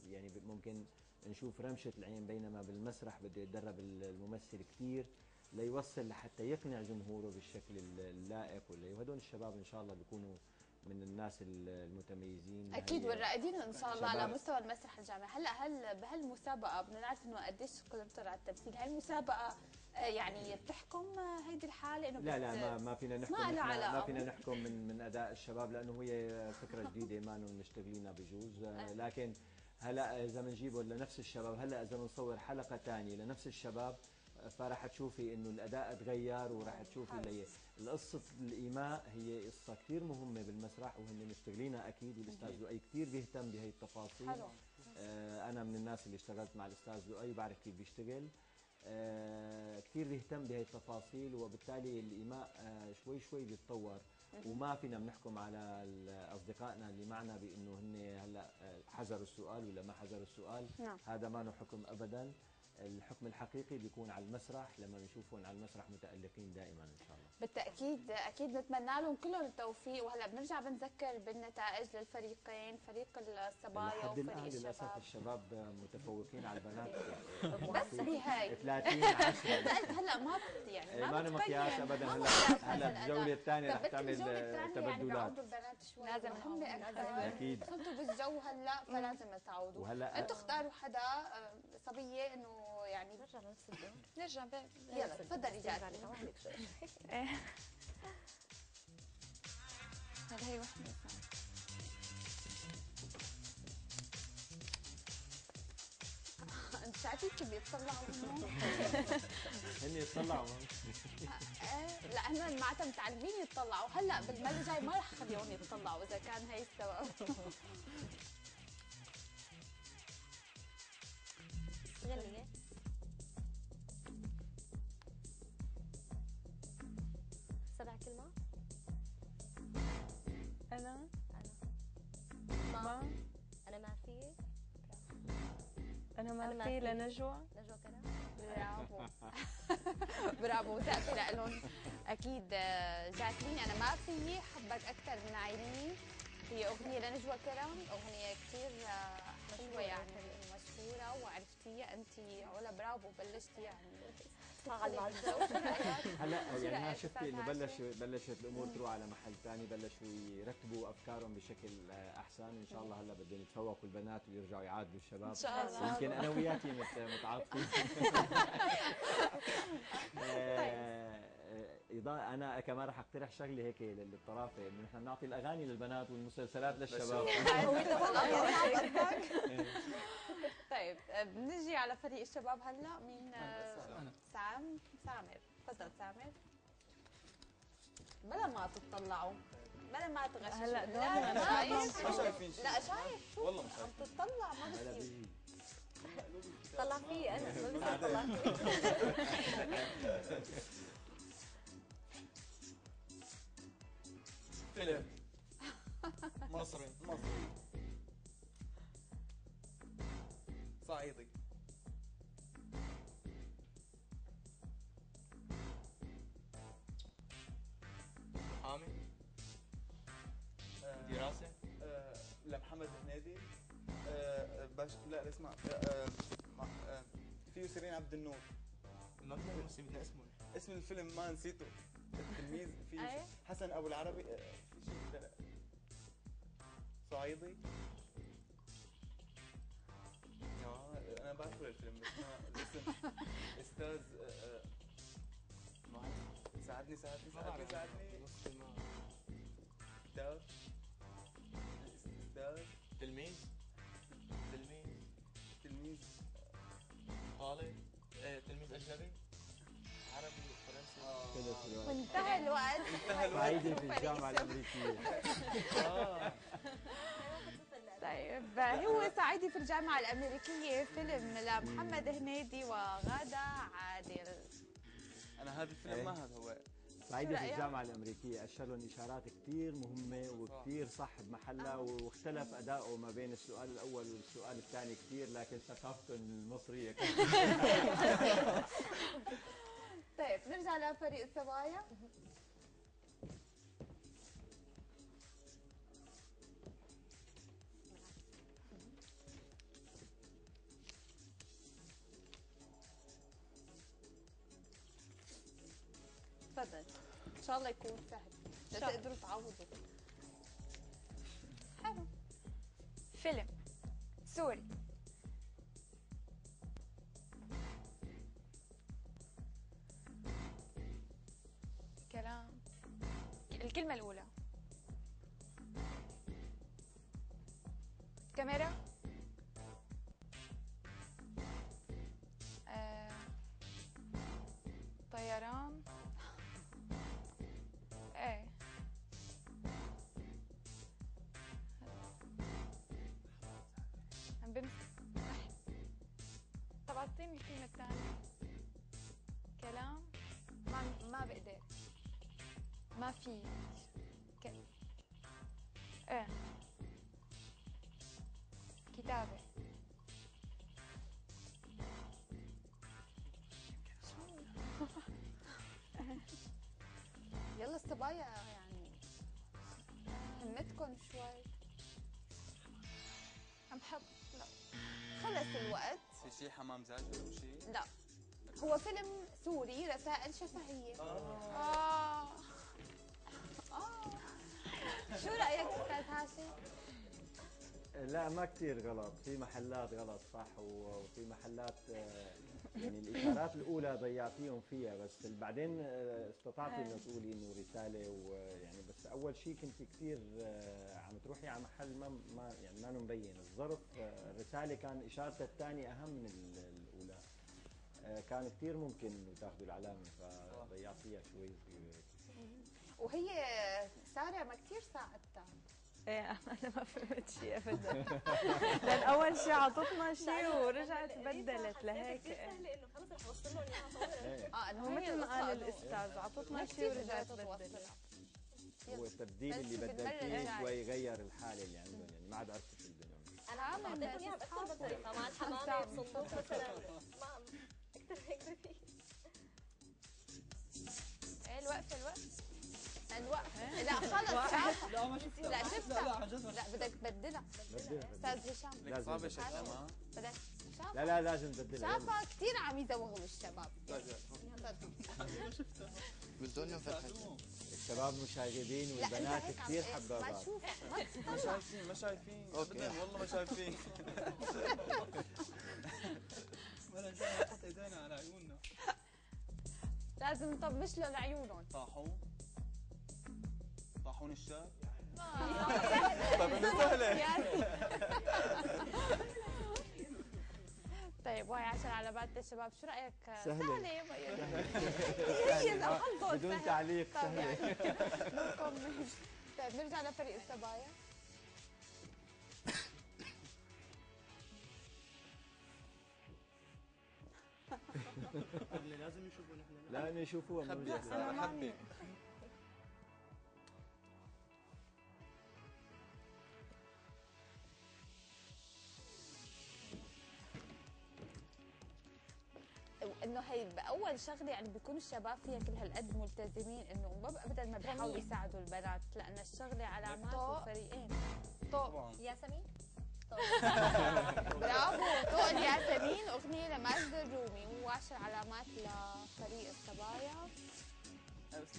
[SPEAKER 3] يعني ممكن نشوف رمشة العين بينما بالمسرح بده يتدرب ال- الممثل كثير ليوصل لحتى يقنع جمهوره بالشكل ال- اللائق. وهدول الشباب إن شاء الله بيكونوا من الناس ال- المتميزين. أكيد
[SPEAKER 1] والرائدين إن شاء الله على. مستوى المسرح الجامعي. هلا هل بهالمسابقه بدنا نعرف إنه قديش قدرتوا على التمثيل. هل المسابقه آه، يعني بتحكم آه، هيدي الحالة إنه
[SPEAKER 3] لا لا ما ما فينا نحكم
[SPEAKER 1] ما علاقة.
[SPEAKER 3] ما فينا نحكم من من أداء الشباب لأنه هي فكرة جديدة ما مشتغلينها بجوز. آه، لكن هلا إذا بنجيبه لنفس الشباب هلا إذا بنصور حلقة ثانية لنفس الشباب فراح تشوفي إنه الأداء تغير وراح تشوفي اللي القصة الإيماء هي قصة كثير مهمة بالمسرح وهن مشتغلينها أكيد والأستاذ لؤي كثير بيهتم بهي التفاصيل.
[SPEAKER 1] حلو.
[SPEAKER 3] آه، أنا من الناس اللي اشتغلت مع الأستاذ لؤي بعرف كيف بيشتغل. آه، كثير بيهتم بهي التفاصيل وبالتالي الإيماء آه، شوي شوي بيتطور. وما فينا بنحكم على أصدقائنا اللي معنا بإنه هن هلأ آه، حذروا السؤال ولا ما حذروا السؤال.
[SPEAKER 1] نعم.
[SPEAKER 3] هذا ما له حكم ابدا. الحكم الحقيقي بيكون على المسرح لما بنشوفهم على المسرح متألقين دائما إن شاء الله.
[SPEAKER 1] بالتأكيد أكيد نتمنى لهم كلهم التوفيق. وهلا بنرجع بنذكر بالنتائج للفريقين فريق الصبايا وفريق
[SPEAKER 3] الان للأسف
[SPEAKER 1] الشباب.
[SPEAKER 3] الشباب متفوقين على البنات.
[SPEAKER 1] بس بهي
[SPEAKER 3] 30 10
[SPEAKER 1] سالت هلا ما بت- يعني
[SPEAKER 3] إيه،
[SPEAKER 1] ما بتبين.
[SPEAKER 3] مقياس ابدا.
[SPEAKER 1] ما
[SPEAKER 3] هلا هلا الجولة الثانية رح تعمل
[SPEAKER 1] يعني
[SPEAKER 3] تبدلات.
[SPEAKER 5] لازم
[SPEAKER 1] هم. أكثر.
[SPEAKER 3] أكيد.
[SPEAKER 1] دخلتوا بالجو هلا فلازم تعودوا
[SPEAKER 3] وهلا
[SPEAKER 1] أنتوا اختاروا حدا آه، صبية إنه يعني
[SPEAKER 7] نرجع لنفس الدور
[SPEAKER 5] نرجع بقى
[SPEAKER 1] يلا تفضلي
[SPEAKER 5] إيه هلا هي وحده اسمها
[SPEAKER 1] انت شايفين كيف بيطلعوا منه
[SPEAKER 3] هن يطلعوا.
[SPEAKER 1] آه، لأنه معناتها متعلمين يطلعوا. هلا بالمرة الجاي ما رح خليهم يطلعوا إذا كان هي السبب.
[SPEAKER 7] غنية سبع كلمات
[SPEAKER 4] أنا
[SPEAKER 7] ما
[SPEAKER 4] ما؟
[SPEAKER 7] أنا ما في.
[SPEAKER 4] أنا
[SPEAKER 7] أنا
[SPEAKER 4] ما في
[SPEAKER 7] في.
[SPEAKER 4] لنجوى
[SPEAKER 7] نجوى. كلام
[SPEAKER 1] برافو. برافو تأتي لهم أكيد آه، جاكلين. أنا ما فيي حبك أكثر من عيني. هي أغنية لنجوى كرم أغنية كثير حلوة
[SPEAKER 7] مشهورة
[SPEAKER 1] يعني
[SPEAKER 7] حلوة.
[SPEAKER 1] مشهورة وعرفتيها انت علا برافو بلشتي يعني.
[SPEAKER 7] الجو
[SPEAKER 3] هلا يعني أنا
[SPEAKER 1] رأيك
[SPEAKER 3] شفت
[SPEAKER 1] أستاذ إنه؟
[SPEAKER 3] بلش بلشت الأمور تروح على محل ثاني بلشوا يرتبوا أفكارهم بشكل آه، أحسن. إن شاء الله هلا بدهم يتفوقوا البنات ويرجعوا يعادلوا الشباب.
[SPEAKER 5] إن شاء الله.
[SPEAKER 3] يمكن أنا وياكي مت- متعاطفين. إضاءة أنا كمان رح أقترح شغلة هيك للطرافة إنه نحن نعطي الأغاني للبنات والمسلسلات للشباب.
[SPEAKER 1] طيب آه، بنجي على فريق الشباب هلأ. مين؟ آه،. سام سامر. تفضل سامر. بلا ما تطلعوا. بلا ما تغششوا.
[SPEAKER 4] هلأ
[SPEAKER 1] لا
[SPEAKER 4] شايف؟
[SPEAKER 1] شايف
[SPEAKER 6] ما شايفين شيء
[SPEAKER 1] لا شايف
[SPEAKER 6] والله ما
[SPEAKER 1] عم
[SPEAKER 6] شايفين.
[SPEAKER 1] تطلع ما بصير.
[SPEAKER 7] طلع فيه أنا. ما بصير طلع فيه.
[SPEAKER 6] فيلم مصري مصري صعيدي
[SPEAKER 8] حامي
[SPEAKER 6] آه،
[SPEAKER 8] دراسة
[SPEAKER 6] آه، لمحمد هنيدي. آه، باش لا اسمع. آه، آه، مع- آه، فيه سيرين عبد النور.
[SPEAKER 8] ما بدنا اسمه
[SPEAKER 6] اسم الفيلم ما نسيته. التلميذ في؟ حسن أبو العربي آه،. صعيدي. أنا بعرفه الفيلم بس ما الاسم أستاذ آه، آه، ساعدني ساعدني ساعدني ساعدني. أستاذ أستاذ.
[SPEAKER 8] تلميذ. تلميذ.
[SPEAKER 6] تلميذ.
[SPEAKER 8] طالب
[SPEAKER 3] كده في الوقت.
[SPEAKER 1] وانتهى الوقت.
[SPEAKER 6] انتهى الوقت.
[SPEAKER 3] صعيدي في الجامعة الأمريكية
[SPEAKER 6] آه
[SPEAKER 1] طيب هو صعيدي في الجامعة الأمريكية فيلم لمحمد هنيدي وغادة عادل.
[SPEAKER 6] أنا هذا الفيلم
[SPEAKER 3] إيه.
[SPEAKER 6] ما هذا هو.
[SPEAKER 3] صعيدي في؟ الجامعة الأمريكية. أشر لهم إشارات كثير مهمة وكثير صح بمحلها واختلف أداؤه ما بين السؤال الأول والسؤال الثاني كثير لكن ثقافتهم المصرية
[SPEAKER 1] طيب نرجع لفريق الصبايا تفضل. إن شاء الله يكون سهل.
[SPEAKER 5] شاء الله.
[SPEAKER 1] تقدروا تعوضوا.
[SPEAKER 5] حلو. فيلم. سوري. الكلمة الأولى. كاميرا. آه، طيران. إيه عم بمسك. طب أعطيني الكلمة الثانية. ma fille. Okay. Un. كتابة.
[SPEAKER 1] يلا الصبايا يعني همتكم شوي عم حط لا خلص الوقت
[SPEAKER 6] في شي حمام زاجل أو شيء؟
[SPEAKER 1] لا هو فيلم سوري رسائل شفهية آه. آه. شو رأيك أستاذ هاشم؟
[SPEAKER 3] لا ما كثير غلط. في محلات غلط صح وفي محلات آه، يعني الإشارات الأولى ضيعتيهم فيها بس بعدين آه، استطعتي إنه تقولي إنه رسالة ويعني بس أول شيء كنت كثير آه، عم تروحي على محل ما ما يعني ما مبين. الظرف الرساله كان اشارته الثانية أهم من ال- الأولى. كان كثير ممكن إنه تاخذوا العلامة فضيعتيها شوي صغيره
[SPEAKER 1] وهي سارة ما كثير ساعدتها.
[SPEAKER 4] إيه أنا ما فهمت شيء ابدا. لأن أول شيء عطتنا شيء ورجعت بدلت لهيك.
[SPEAKER 7] سهله انه خلص رح اوصل لهم اياها
[SPEAKER 3] إيه.
[SPEAKER 1] آه انه
[SPEAKER 4] مثل ما قال
[SPEAKER 1] الأستاذ
[SPEAKER 4] عطتنا شيء ورجعت بدلت.
[SPEAKER 3] هو التبديل اللي بدلتيه. شوي غير الحالة اللي عندهم يعني ما عاد عرفوا شو بدهم.
[SPEAKER 7] أنا
[SPEAKER 1] عامل
[SPEAKER 7] اعطيتهم اياها باكثر من طريقه مع الحمامه بصندوق مثلا. ما أكثر هيك ما في
[SPEAKER 5] إيه الوقفة الوقفة.
[SPEAKER 1] الوقت لا خلص.
[SPEAKER 2] لا ما شفتها.
[SPEAKER 1] لا شفتها.
[SPEAKER 2] لا ما
[SPEAKER 1] بدك تبدلها.
[SPEAKER 3] بدلها
[SPEAKER 1] أستاذ هشام.
[SPEAKER 6] لك
[SPEAKER 3] لازم.
[SPEAKER 6] صعبة
[SPEAKER 3] بدل.
[SPEAKER 6] شكلها. ما
[SPEAKER 1] بدك
[SPEAKER 3] لا لا لازم تبدلها.
[SPEAKER 1] شافها كثير عم يزوغوا الشباب.
[SPEAKER 6] طيب يلا.
[SPEAKER 8] بلدونيوم فتحت
[SPEAKER 3] الشباب مشاغبين والبنات كثير
[SPEAKER 1] إيه، ما
[SPEAKER 3] حبابات
[SPEAKER 1] ما
[SPEAKER 6] ما
[SPEAKER 1] تطلع.
[SPEAKER 6] شايفين ما شايفين. ابدا والله ما شايفين.
[SPEAKER 2] ولا جاي نحط إيدينا على عيوننا.
[SPEAKER 1] لازم نطبش له لعيونهم
[SPEAKER 6] طاحون طاحون الشاي طيب إنه سهله
[SPEAKER 1] طيب وهي عشان علامات للشباب شو رأيك؟
[SPEAKER 3] سهلة. سهلة.
[SPEAKER 1] حظهم
[SPEAKER 3] بدون. تعليق
[SPEAKER 1] يعني نكمل. طيب نرجع لفريق الصبايا
[SPEAKER 8] لازم يشوفوا نحن
[SPEAKER 3] لا انه يشوفوها
[SPEAKER 6] خبي.
[SPEAKER 1] إنه هي بأول شغلة يعني بيكونوا الشباب فيها كل هالقد ملتزمين إنه ما ابدا ما بيحاولوا يساعدوا البنات لأن الشغلة علامات
[SPEAKER 5] طوق.
[SPEAKER 1] وفريقين
[SPEAKER 6] طبعا.
[SPEAKER 7] ياسمين؟
[SPEAKER 1] برافو. طوق الياسمين أغنية لماجد الرومي وعشر علامات لفريق الصبايا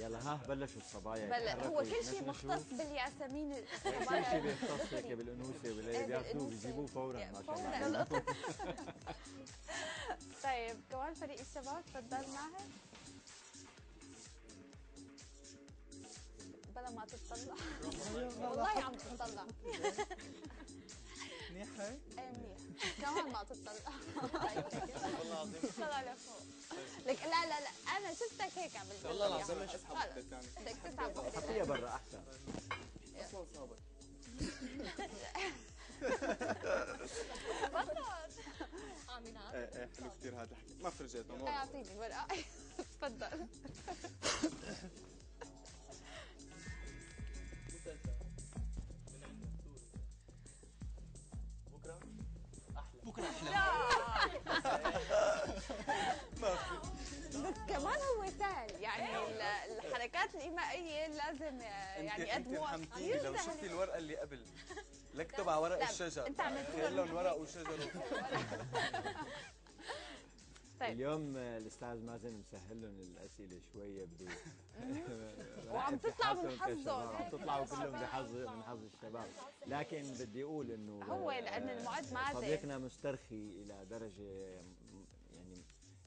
[SPEAKER 3] يلا ها بلشوا الصبايا.
[SPEAKER 1] بل هو كل شيء. مختص بالياسمين
[SPEAKER 3] كل شيء بيختص هيك بالأنوثة
[SPEAKER 1] إيه،
[SPEAKER 3] واللي بياخذوه
[SPEAKER 1] بالأنوثة.
[SPEAKER 3] بيجيبوه فورا ما شاء
[SPEAKER 1] فوراً.
[SPEAKER 3] الله.
[SPEAKER 1] طيب كمان فريق الشباب تفضل معها بلا ما تطلع والله عم تطلع
[SPEAKER 2] منيحه
[SPEAKER 1] إيه منيح. كمان ما تطلع
[SPEAKER 8] والله العظيم.
[SPEAKER 1] طلع لفوق. لك لا لا لا أنا شفتك هيك عم بتطلع
[SPEAKER 6] والله العظيم
[SPEAKER 1] خلص.
[SPEAKER 6] حبتك يعني.
[SPEAKER 1] بدك تسعى
[SPEAKER 3] حطيها برا أحسن.
[SPEAKER 6] أصلا صابت
[SPEAKER 7] آمنة.
[SPEAKER 6] إيه إيه حلو كثير هذا الحكي. ما فرجيته ما
[SPEAKER 1] اعطيني الورقة. تفضل. الحركات الإيمائية لازم يعني
[SPEAKER 6] أنت انت
[SPEAKER 1] يقدموها
[SPEAKER 6] فهمتيني لو
[SPEAKER 1] كثير
[SPEAKER 6] شفتي. الورقة اللي قبل لكتب على ورق الشجر.
[SPEAKER 1] أنت عملت
[SPEAKER 6] لهم ورق وشجر
[SPEAKER 1] طيب.
[SPEAKER 3] اليوم آه، الأستاذ مازن مسهل لهم الأسئلة شوية بدو
[SPEAKER 1] وعم تطلع من حظهم.
[SPEAKER 3] عم تطلعوا كلهم بحظ من حظ الشباب. لكن بدي أقول إنه
[SPEAKER 1] هو لأن
[SPEAKER 3] آه،
[SPEAKER 1] المعد مازن.
[SPEAKER 3] صديقنا مسترخي إلى درجة يعني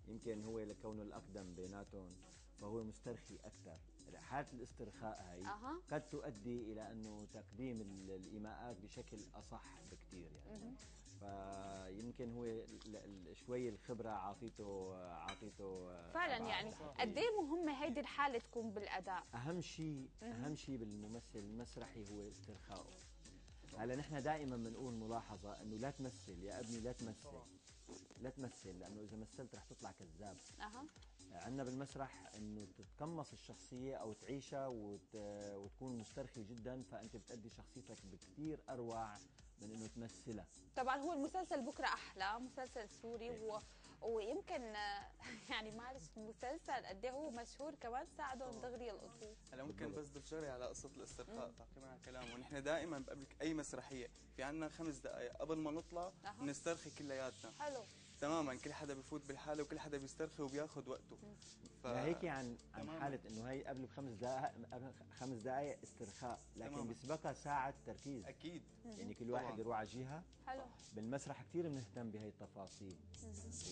[SPEAKER 3] يمكن هو لكونه الأقدم بيناتهم فهو مسترخي أكثر. حالة الاسترخاء هاي
[SPEAKER 1] أها.
[SPEAKER 3] قد تؤدي إلى أنه تقديم ال- الإيماءات بشكل أصح بكثير يعني. فيمكن هو شوي الخبرة عاطيته عاطيته
[SPEAKER 1] فعلا
[SPEAKER 3] بعض
[SPEAKER 1] يعني. قد إيه مهمة هيدي الحالة تكون بالأداء؟
[SPEAKER 3] أهم شيء أهم شيء بالممثل المسرحي هو استرخائه هلا نحن دائما بنقول ملاحظة أنه لا تمثل. يا ابني لا تمثل. لا تمثل لأنه إذا مثلت رح تطلع كذاب.
[SPEAKER 1] أها.
[SPEAKER 3] عندنا بالمسرح انه تتقمص الشخصية أو تعيشها وت... وتكون مسترخي جدا فأنت بتأدي شخصيتك بكثير أروع من إنه تمثلها.
[SPEAKER 1] طبعا هو المسلسل بكرة أحلى مسلسل سوري و... ويمكن يعني معلش المسلسل قد إيه هو مشهور كمان ساعدهم دغري يلقطوه
[SPEAKER 6] هلا ممكن بس ضيف شغله على قصة الاسترخاء تعقيبا على كلامه. نحن دائما قبل أي مسرحية في عندنا خمس دقائق قبل ما نطلع. بنسترخي كلياتنا.
[SPEAKER 1] حلو.
[SPEAKER 6] تماما كل حدا بفوت بالحالة وكل حدا بيسترخي وبياخذ وقته ف...
[SPEAKER 3] هيك عن عن
[SPEAKER 6] تماماً.
[SPEAKER 3] حالة إنه هي قبل بخمس دقائق قبل خمس دقائق استرخاء لكن
[SPEAKER 6] تماماً.
[SPEAKER 3] بيسبقها ساعة تركيز
[SPEAKER 6] أكيد
[SPEAKER 3] يعني كل واحد
[SPEAKER 6] طبعاً.
[SPEAKER 3] يروح على جهة
[SPEAKER 1] حلو
[SPEAKER 3] بالمسرح كثير بنهتم بهي التفاصيل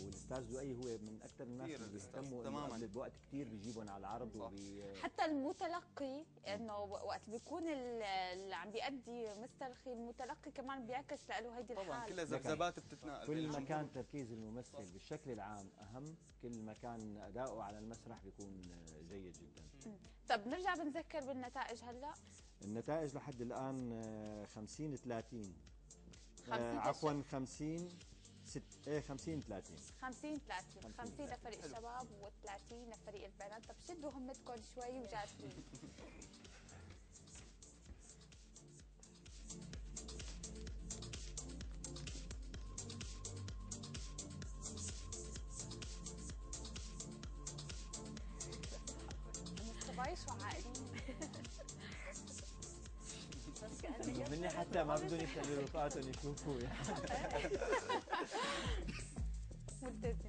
[SPEAKER 3] والأستاذ لؤي هو من أكثر الناس
[SPEAKER 6] كثير
[SPEAKER 3] اللي بيهتموا
[SPEAKER 6] تماماً.
[SPEAKER 3] بوقت كثير بيجيبهم على العرض. وبي
[SPEAKER 1] حتى المتلقي إنه وقت بيكون ال- اللي عم بيأدي مسترخي المتلقي كمان بيعكس له هيدي
[SPEAKER 6] طبعا
[SPEAKER 1] الحالة
[SPEAKER 6] كلها ذبذبات بتتنقل
[SPEAKER 3] كل
[SPEAKER 6] بين
[SPEAKER 3] ما. كان تركيز الممثل بالشكل العام أهم؟ كل ما كان أداؤه على المسرح بيكون جيد جدا.
[SPEAKER 1] طب نرجع بنذكر بالنتائج هلأ.
[SPEAKER 3] النتائج لحد الآن آه، 50 30 آه،
[SPEAKER 1] 50
[SPEAKER 3] عفوا 50 ست إيه 50 30
[SPEAKER 1] 50 30
[SPEAKER 3] 50
[SPEAKER 1] 50 لفريق الشباب و30 لفريق البنات. طب شدوا همتكم شوي وجاتوا じゃあ
[SPEAKER 7] マク
[SPEAKER 3] ドにしたヨーロッ
[SPEAKER 1] パ
[SPEAKER 7] アー
[SPEAKER 4] トに
[SPEAKER 7] 空風
[SPEAKER 4] や。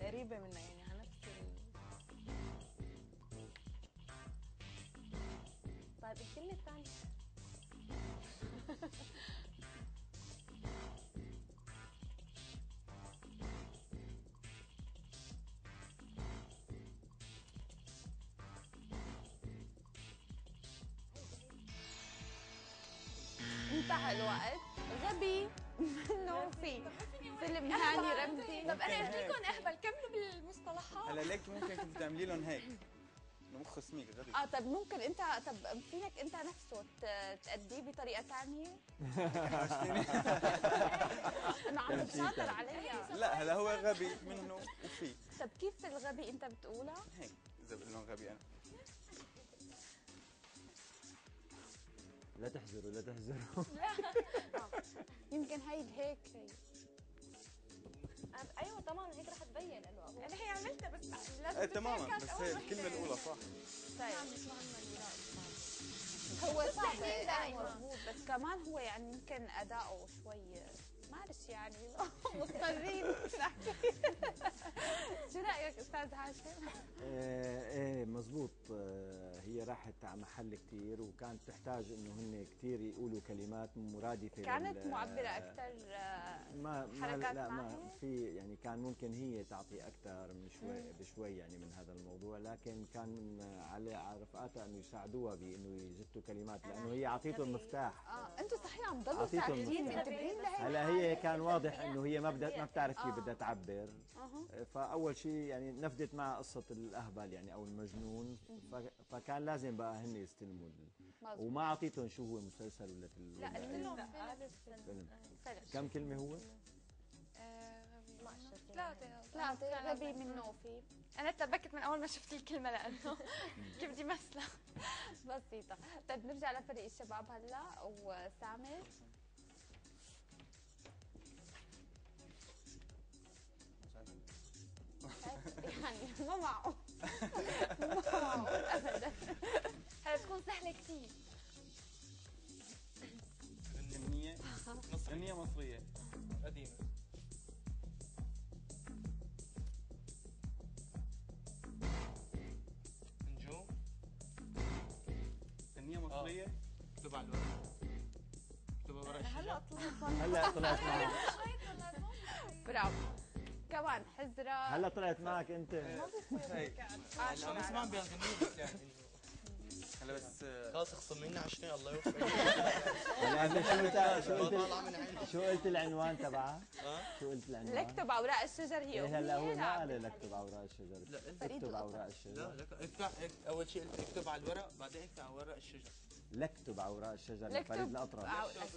[SPEAKER 4] قريبه منها يعني على نفس ال...
[SPEAKER 7] طيب الكلمة الثانية
[SPEAKER 1] انتهى الوقت. غبي. منه في فيلم هاني رمزي.
[SPEAKER 5] طب أنا اديكم أهبل. كملوا بالمصطلحات.
[SPEAKER 6] هلا ليك ممكن كنت تعملي لهم هيك. إنه مخ سميك غبي
[SPEAKER 1] آه طب ممكن أنت طب فينك أنت نفسه تأديه بطريقة ثانية انه عم تشاطر عليا.
[SPEAKER 6] لا هلا هو غبي منه وفي
[SPEAKER 1] طب كيف الغبي أنت بتقولها؟
[SPEAKER 6] هيك إذا بقول لهم غبي أنا.
[SPEAKER 3] لا تحزروا لا تحزروا
[SPEAKER 1] يمكن هي هيك. هي
[SPEAKER 7] أيوه طبعا هيك رح تبين إنه
[SPEAKER 5] أنا هي عملتها بس لازم
[SPEAKER 6] إيه
[SPEAKER 5] تتذكر
[SPEAKER 6] تماما
[SPEAKER 5] كانت
[SPEAKER 6] بس هي. الكلمة الأولى صح.
[SPEAKER 1] طيب.
[SPEAKER 5] هو
[SPEAKER 1] هو صعب. آه،
[SPEAKER 5] دائما.
[SPEAKER 1] مضبوط بس كمان هو يعني يمكن أداؤه شوي معلش يعني مضطرين شو رأيك أستاذ هاشم؟
[SPEAKER 3] آه، إيه مزبوط آه، هي راحت على محل كثير وكانت تحتاج إنه هن كثير يقولوا كلمات مرادفة
[SPEAKER 1] كانت معبرة أكثر
[SPEAKER 3] ما ما لا ما؟ في يعني كان ممكن هي تعطي أكثر من شوي بشوي يعني من هذا الموضوع لكن كان على على رفقاتها إنه يساعدوها بإنه يزتوا كلمات لأنه هي اعطيته المفتاح
[SPEAKER 1] آه أنتم صحيح عم تضلوا ساكتين
[SPEAKER 3] المفتاح.
[SPEAKER 1] منتبهين لهي
[SPEAKER 3] هلا هي كان واضح إنه هي ما بدها ما بتعرف كيف
[SPEAKER 1] آه.
[SPEAKER 3] بدها تعبر.
[SPEAKER 1] أها.
[SPEAKER 3] فأول شيء يعني نفذت معها قصة الأهبل يعني أو المجنون. فكان لازم بقى هن يستلموا. وما أعطيتهم شو هو مسلسل ولا تل-
[SPEAKER 5] لا قلت لهم
[SPEAKER 3] فيلم.
[SPEAKER 1] فيلم.
[SPEAKER 3] كم كلمة هو؟
[SPEAKER 5] آه، غبي.
[SPEAKER 7] 12
[SPEAKER 5] ثلاثة.
[SPEAKER 1] ثلاثة. غبي من نوفي
[SPEAKER 5] أنا ارتبكت من أول ما شفت الكلمة لأنه كيف بدي مثلها
[SPEAKER 1] بسيطة. طيب نرجع لفريق الشباب هلا. وسامر يعني ما معه ما معه ابدا.
[SPEAKER 5] هلا تكون سهلة كثير
[SPEAKER 6] غنية. غنية مصرية.
[SPEAKER 8] قديمة. نجوم.
[SPEAKER 6] غنية مصرية.
[SPEAKER 8] تبع الورق تبع ورق
[SPEAKER 5] هلا طلعت.
[SPEAKER 3] هلا طلعت. معه
[SPEAKER 1] برافو. كمان حزرة.
[SPEAKER 3] هلا طلعت معك انت.
[SPEAKER 8] هي
[SPEAKER 1] عشرة
[SPEAKER 8] أنا سمعان بياخذوني بس يعني
[SPEAKER 6] هلا بس آه،
[SPEAKER 8] خلاص اخصم مني 20 الله يوفقك.
[SPEAKER 3] هلا انت شو قلت شو
[SPEAKER 8] ما
[SPEAKER 3] قلت شو قلت العنوان تبعها؟
[SPEAKER 8] ها؟
[SPEAKER 3] شو قلت العنوان؟
[SPEAKER 1] لكتب أوراق الشجر هي
[SPEAKER 3] إيه هلا هو ما قال. لك أوراق الشجر
[SPEAKER 8] لا انت
[SPEAKER 3] اكتب. أوراق
[SPEAKER 8] لا
[SPEAKER 3] الشجر
[SPEAKER 8] لك اكتب أول شيء اكتب على الورق بعدين اكتب على ورق الشجر.
[SPEAKER 3] لكتب اوراق الشجر لفريد
[SPEAKER 1] الأطرش.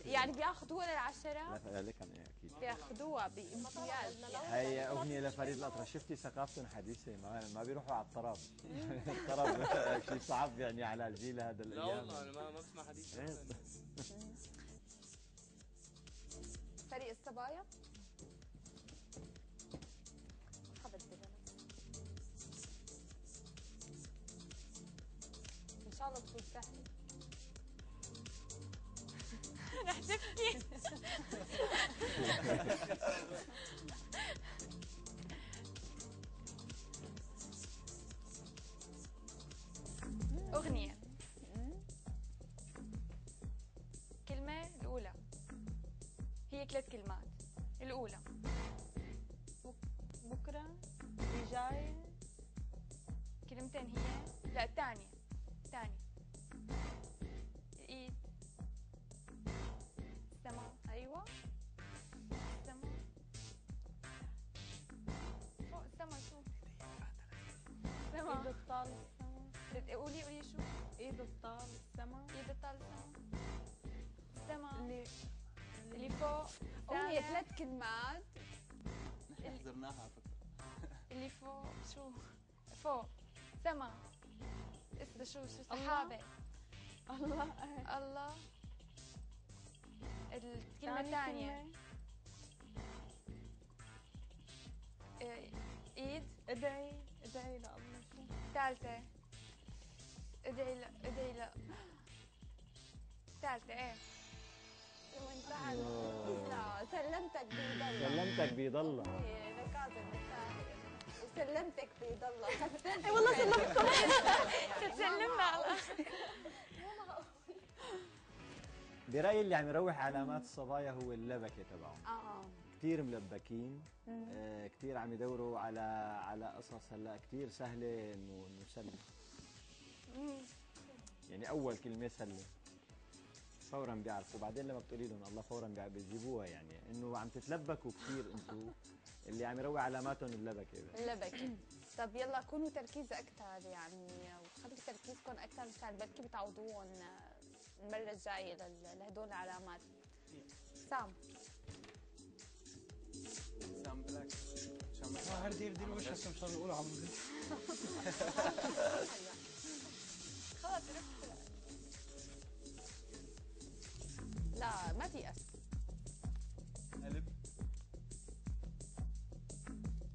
[SPEAKER 1] يعني بيأخذوها للعشرة؟
[SPEAKER 3] لا لك أنا أكيد.
[SPEAKER 1] بيأخذوها بامتياز.
[SPEAKER 3] هي أغنية لفريد الأطرش. شفتي ثقافتهم حديثة؟ ما, ما بيروحوا على الطرب. الطرب شيء صعب يعني على الجيل هذا
[SPEAKER 8] لا
[SPEAKER 3] الأيام.
[SPEAKER 8] والله أنا ما ما بسمع حديث.
[SPEAKER 3] إيه.
[SPEAKER 1] فريق الصبايا؟ إن شاء الله تكون سهلة.
[SPEAKER 5] رح تبكي أغنية. كلمة الأولى. هي ثلاث كلمات. الأولى.
[SPEAKER 4] بكرة اللي جاي
[SPEAKER 5] كلمتين هي. لا الثانية. الثانية.
[SPEAKER 4] الطال السما
[SPEAKER 5] قولي قولي شو؟
[SPEAKER 4] ايد الطال السما
[SPEAKER 5] ايد الطال السماء السماء
[SPEAKER 4] اللي
[SPEAKER 5] اللي فوق. سامع.
[SPEAKER 1] ثلاث كلمات.
[SPEAKER 6] نحن حضرناها على فكرة.
[SPEAKER 5] اللي فوق. شو؟ فوق. سما. اسمه شو شو سحابة
[SPEAKER 4] الله.
[SPEAKER 5] الله. الكلمة
[SPEAKER 4] ثاني
[SPEAKER 5] الثانية ايد
[SPEAKER 4] ادعي ادعي لله
[SPEAKER 5] ثالثة ادعي لا ادعي لا. ثالثة إيه؟
[SPEAKER 1] وانتهى لا سلمتك بيض الله
[SPEAKER 3] سلمتك بيض الله
[SPEAKER 1] هي لكاظم الساهر وسلمتك بيض الله
[SPEAKER 5] إي والله سلمتكم تسلمنا على
[SPEAKER 3] برأيي اللي عم يروح علامات الصبايا هو اللبكة تبعهم
[SPEAKER 1] آه.
[SPEAKER 3] كثير ملبكين آه كثير عم يدوروا على على قصص هلأ كثير سهلة إنه إنه سلم يعني أول كلمة سلم فورا بيعرفوا. بعدين لما بتقولي لهم الله فورا بيجيبوها يعني. إنه عم تتلبكوا كثير أنتم اللي عم يروي علاماتهم اللبكة بس.
[SPEAKER 1] اللبكة. طب يلا كونوا تركيز أكثر يعني وخلي تركيزكم أكثر مشان بركي بتعوضوهم المرة الجاية لل- لهدول العلامات. سام.
[SPEAKER 5] عرفت
[SPEAKER 1] لا ما تيأس.
[SPEAKER 6] قلب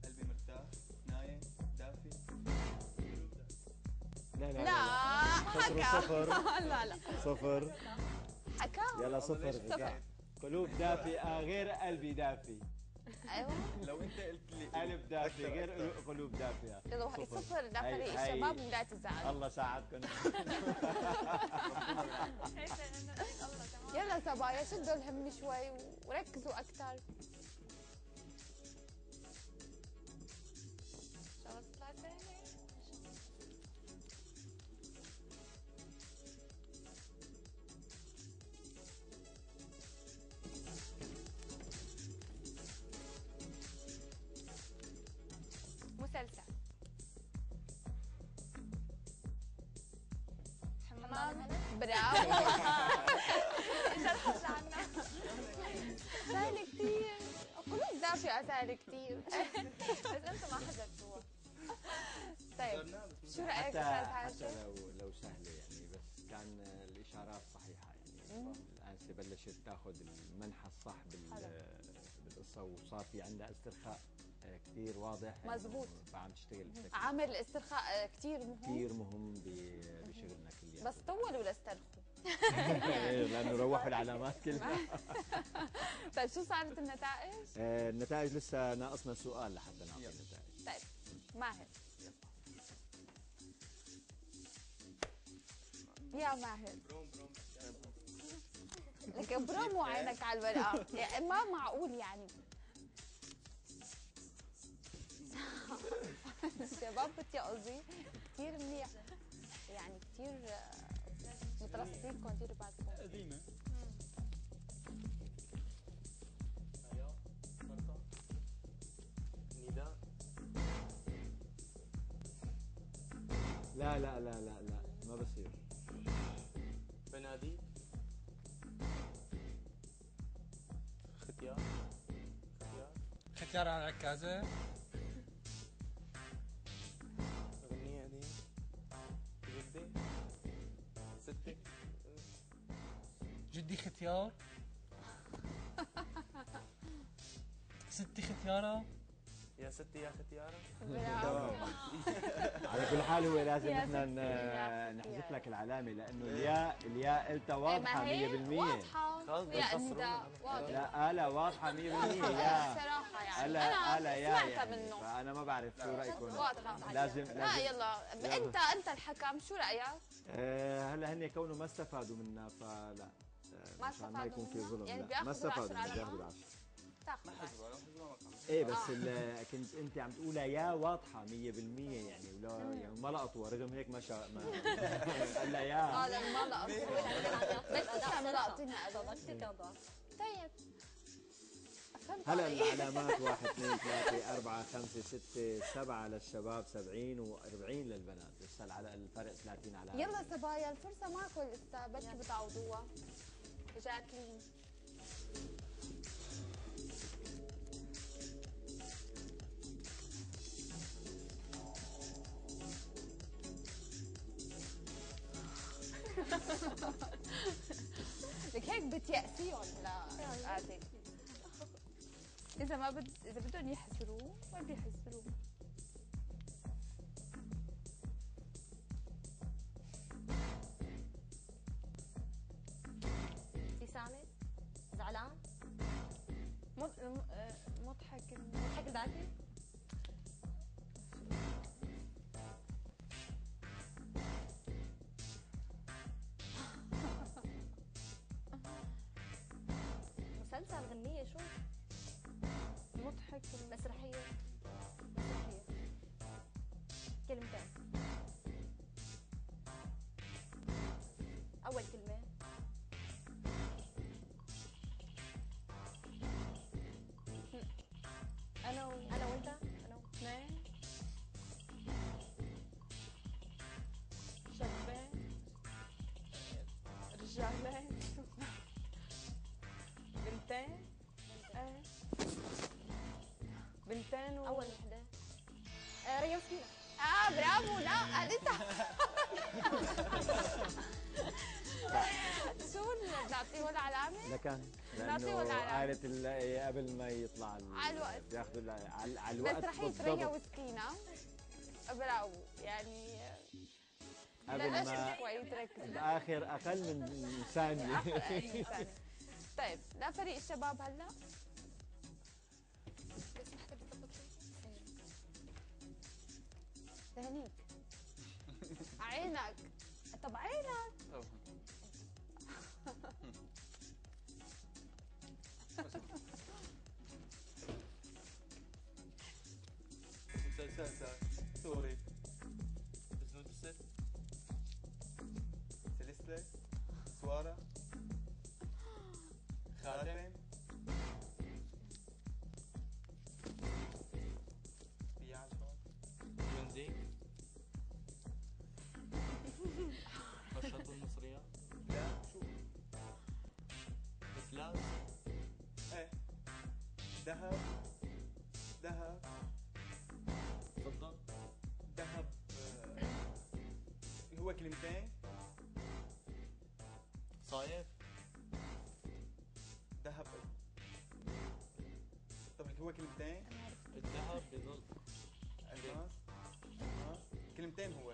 [SPEAKER 6] قلبي مرتاح نايم دافي
[SPEAKER 3] لا لا.
[SPEAKER 1] لا
[SPEAKER 3] صفر
[SPEAKER 1] حكى
[SPEAKER 3] صفر
[SPEAKER 1] لا لا.
[SPEAKER 3] صفر
[SPEAKER 1] حكى
[SPEAKER 3] يلا صفر. قلوب دافئة غير قلبي دافي
[SPEAKER 1] أيوه.
[SPEAKER 6] لو أنت قلت لي
[SPEAKER 3] قلب دافي غير قلوب
[SPEAKER 1] واحد
[SPEAKER 3] صفر. هاي-
[SPEAKER 1] الشباب تزعل؟
[SPEAKER 3] الله ساعدكم
[SPEAKER 5] الله تمام.
[SPEAKER 1] يلا صبايا شدوا الهم شوي وركزوا أكثر
[SPEAKER 3] وصار في عندها استرخاء آه، كثير واضح.
[SPEAKER 1] مزبوط.
[SPEAKER 3] فعم تشتغل بشكل
[SPEAKER 1] عامل الاسترخاء كثير مهم.
[SPEAKER 3] كثير مهم ب- بشغلنا كل يوم.
[SPEAKER 1] بس طولوا لاسترخوا.
[SPEAKER 3] إيه، لأنه روحوا العلامات كلها.
[SPEAKER 1] طيب شو صارت النتائج؟
[SPEAKER 3] آه، النتائج لسه ناقصنا سؤال لحتى نعطي. النتائج
[SPEAKER 1] طيب ماهر. يا ماهر.
[SPEAKER 8] بروم بروم
[SPEAKER 1] لك برامو عينك على الورقة يعني ما معقول يعني. فهمتي قصدي؟ كثير منيح. يعني كثير مترصدين كثير بعدكم
[SPEAKER 2] قديمة.
[SPEAKER 8] نداء
[SPEAKER 3] لا لا لا لا لا ما بصير.
[SPEAKER 8] بنادي. ختيار. ختيار
[SPEAKER 2] ختيار على العكازه
[SPEAKER 3] لازم نحن
[SPEAKER 1] يا
[SPEAKER 3] نحذف. لك العلامة لأنه الياء الياء قلتها
[SPEAKER 1] إيه،
[SPEAKER 3] واضحة
[SPEAKER 1] ما هي
[SPEAKER 3] 100%
[SPEAKER 1] واضحة.
[SPEAKER 8] خلص
[SPEAKER 1] يا واضحة
[SPEAKER 3] لا لا واضحة 100% يا.
[SPEAKER 1] صراحة يعني.
[SPEAKER 3] هلا
[SPEAKER 1] أنا
[SPEAKER 3] هلا يا
[SPEAKER 1] سمعتها
[SPEAKER 3] يعني
[SPEAKER 1] منه.
[SPEAKER 3] فأنا ما بعرف شو رأيكم.
[SPEAKER 1] واضحة.
[SPEAKER 3] لازم
[SPEAKER 1] لا يلا. انت أنت الحكم. شو رأيك؟
[SPEAKER 3] آه، هلأ هن كونه ما استفادوا منا فلا. آه،
[SPEAKER 1] ما
[SPEAKER 3] ما
[SPEAKER 1] استفادوا
[SPEAKER 3] يكون في
[SPEAKER 1] منا؟
[SPEAKER 3] ظلم.
[SPEAKER 1] يعني
[SPEAKER 3] لا
[SPEAKER 1] بياخذوا
[SPEAKER 3] ما استفادوا
[SPEAKER 1] على
[SPEAKER 3] بياخذوا
[SPEAKER 1] بعض؟
[SPEAKER 3] العشرة
[SPEAKER 1] تاخذ
[SPEAKER 6] ما حسبوا لو حسبوا ما كان
[SPEAKER 3] إيه بس. ال- كنت أنت عم تقولها يا واضحة 100% يعني ولا يعني ما لقطوا رغم هيك ما شاء ما هلا
[SPEAKER 1] آه
[SPEAKER 3] يا.
[SPEAKER 1] لا ما لقط بس لسه ملقطينها طيب. فهمت
[SPEAKER 3] هلا. العلامات واحد اثنين ثلاثة أربعة خمسة ستة سبعة للشباب 70 و40 للبنات. لسه العل- الفرق 30 علامة
[SPEAKER 1] يلا صبايا الفرصة معكم لسه بركي بتعوضوها جاكلين لك هيك بتيأسيهم لآتك إذا ما بد إذا بدهم يحسروه ما بيحسروه
[SPEAKER 7] ابتسامة زعلان؟
[SPEAKER 4] مض- م- آه، مضحك.
[SPEAKER 7] مضحك الباكي مسلسل غنية شو
[SPEAKER 4] مضحك.
[SPEAKER 7] مسرحية. مسرحية. كلمتين.
[SPEAKER 4] بنتين و...
[SPEAKER 7] أول وحدة آه ريا وسكينة
[SPEAKER 1] آه برافو لا لسه شو بنعطيه العلامة؟
[SPEAKER 3] لكان
[SPEAKER 1] نعطيه
[SPEAKER 3] لأنه
[SPEAKER 1] ولا؟
[SPEAKER 3] قالت ال- قبل ما يطلع
[SPEAKER 1] على الوقت.
[SPEAKER 3] بياخذوا ال- على الوقت
[SPEAKER 1] مسرحية ريا وسكينة. برافو. يعني
[SPEAKER 3] قبل ما باخر أقل من ثانية.
[SPEAKER 1] طيب لا فريق الشباب هلا؟ لهنيك عينك. طب عينك.
[SPEAKER 6] مسلسل سوري. الست سلسلة سوارة. ذهب ذهب
[SPEAKER 8] فضة
[SPEAKER 6] ذهب آه، هو كلمتين.
[SPEAKER 8] صايف
[SPEAKER 6] ذهب طب هو كلمتين.
[SPEAKER 8] الذهب بظل.
[SPEAKER 6] الماس كلمتين هو.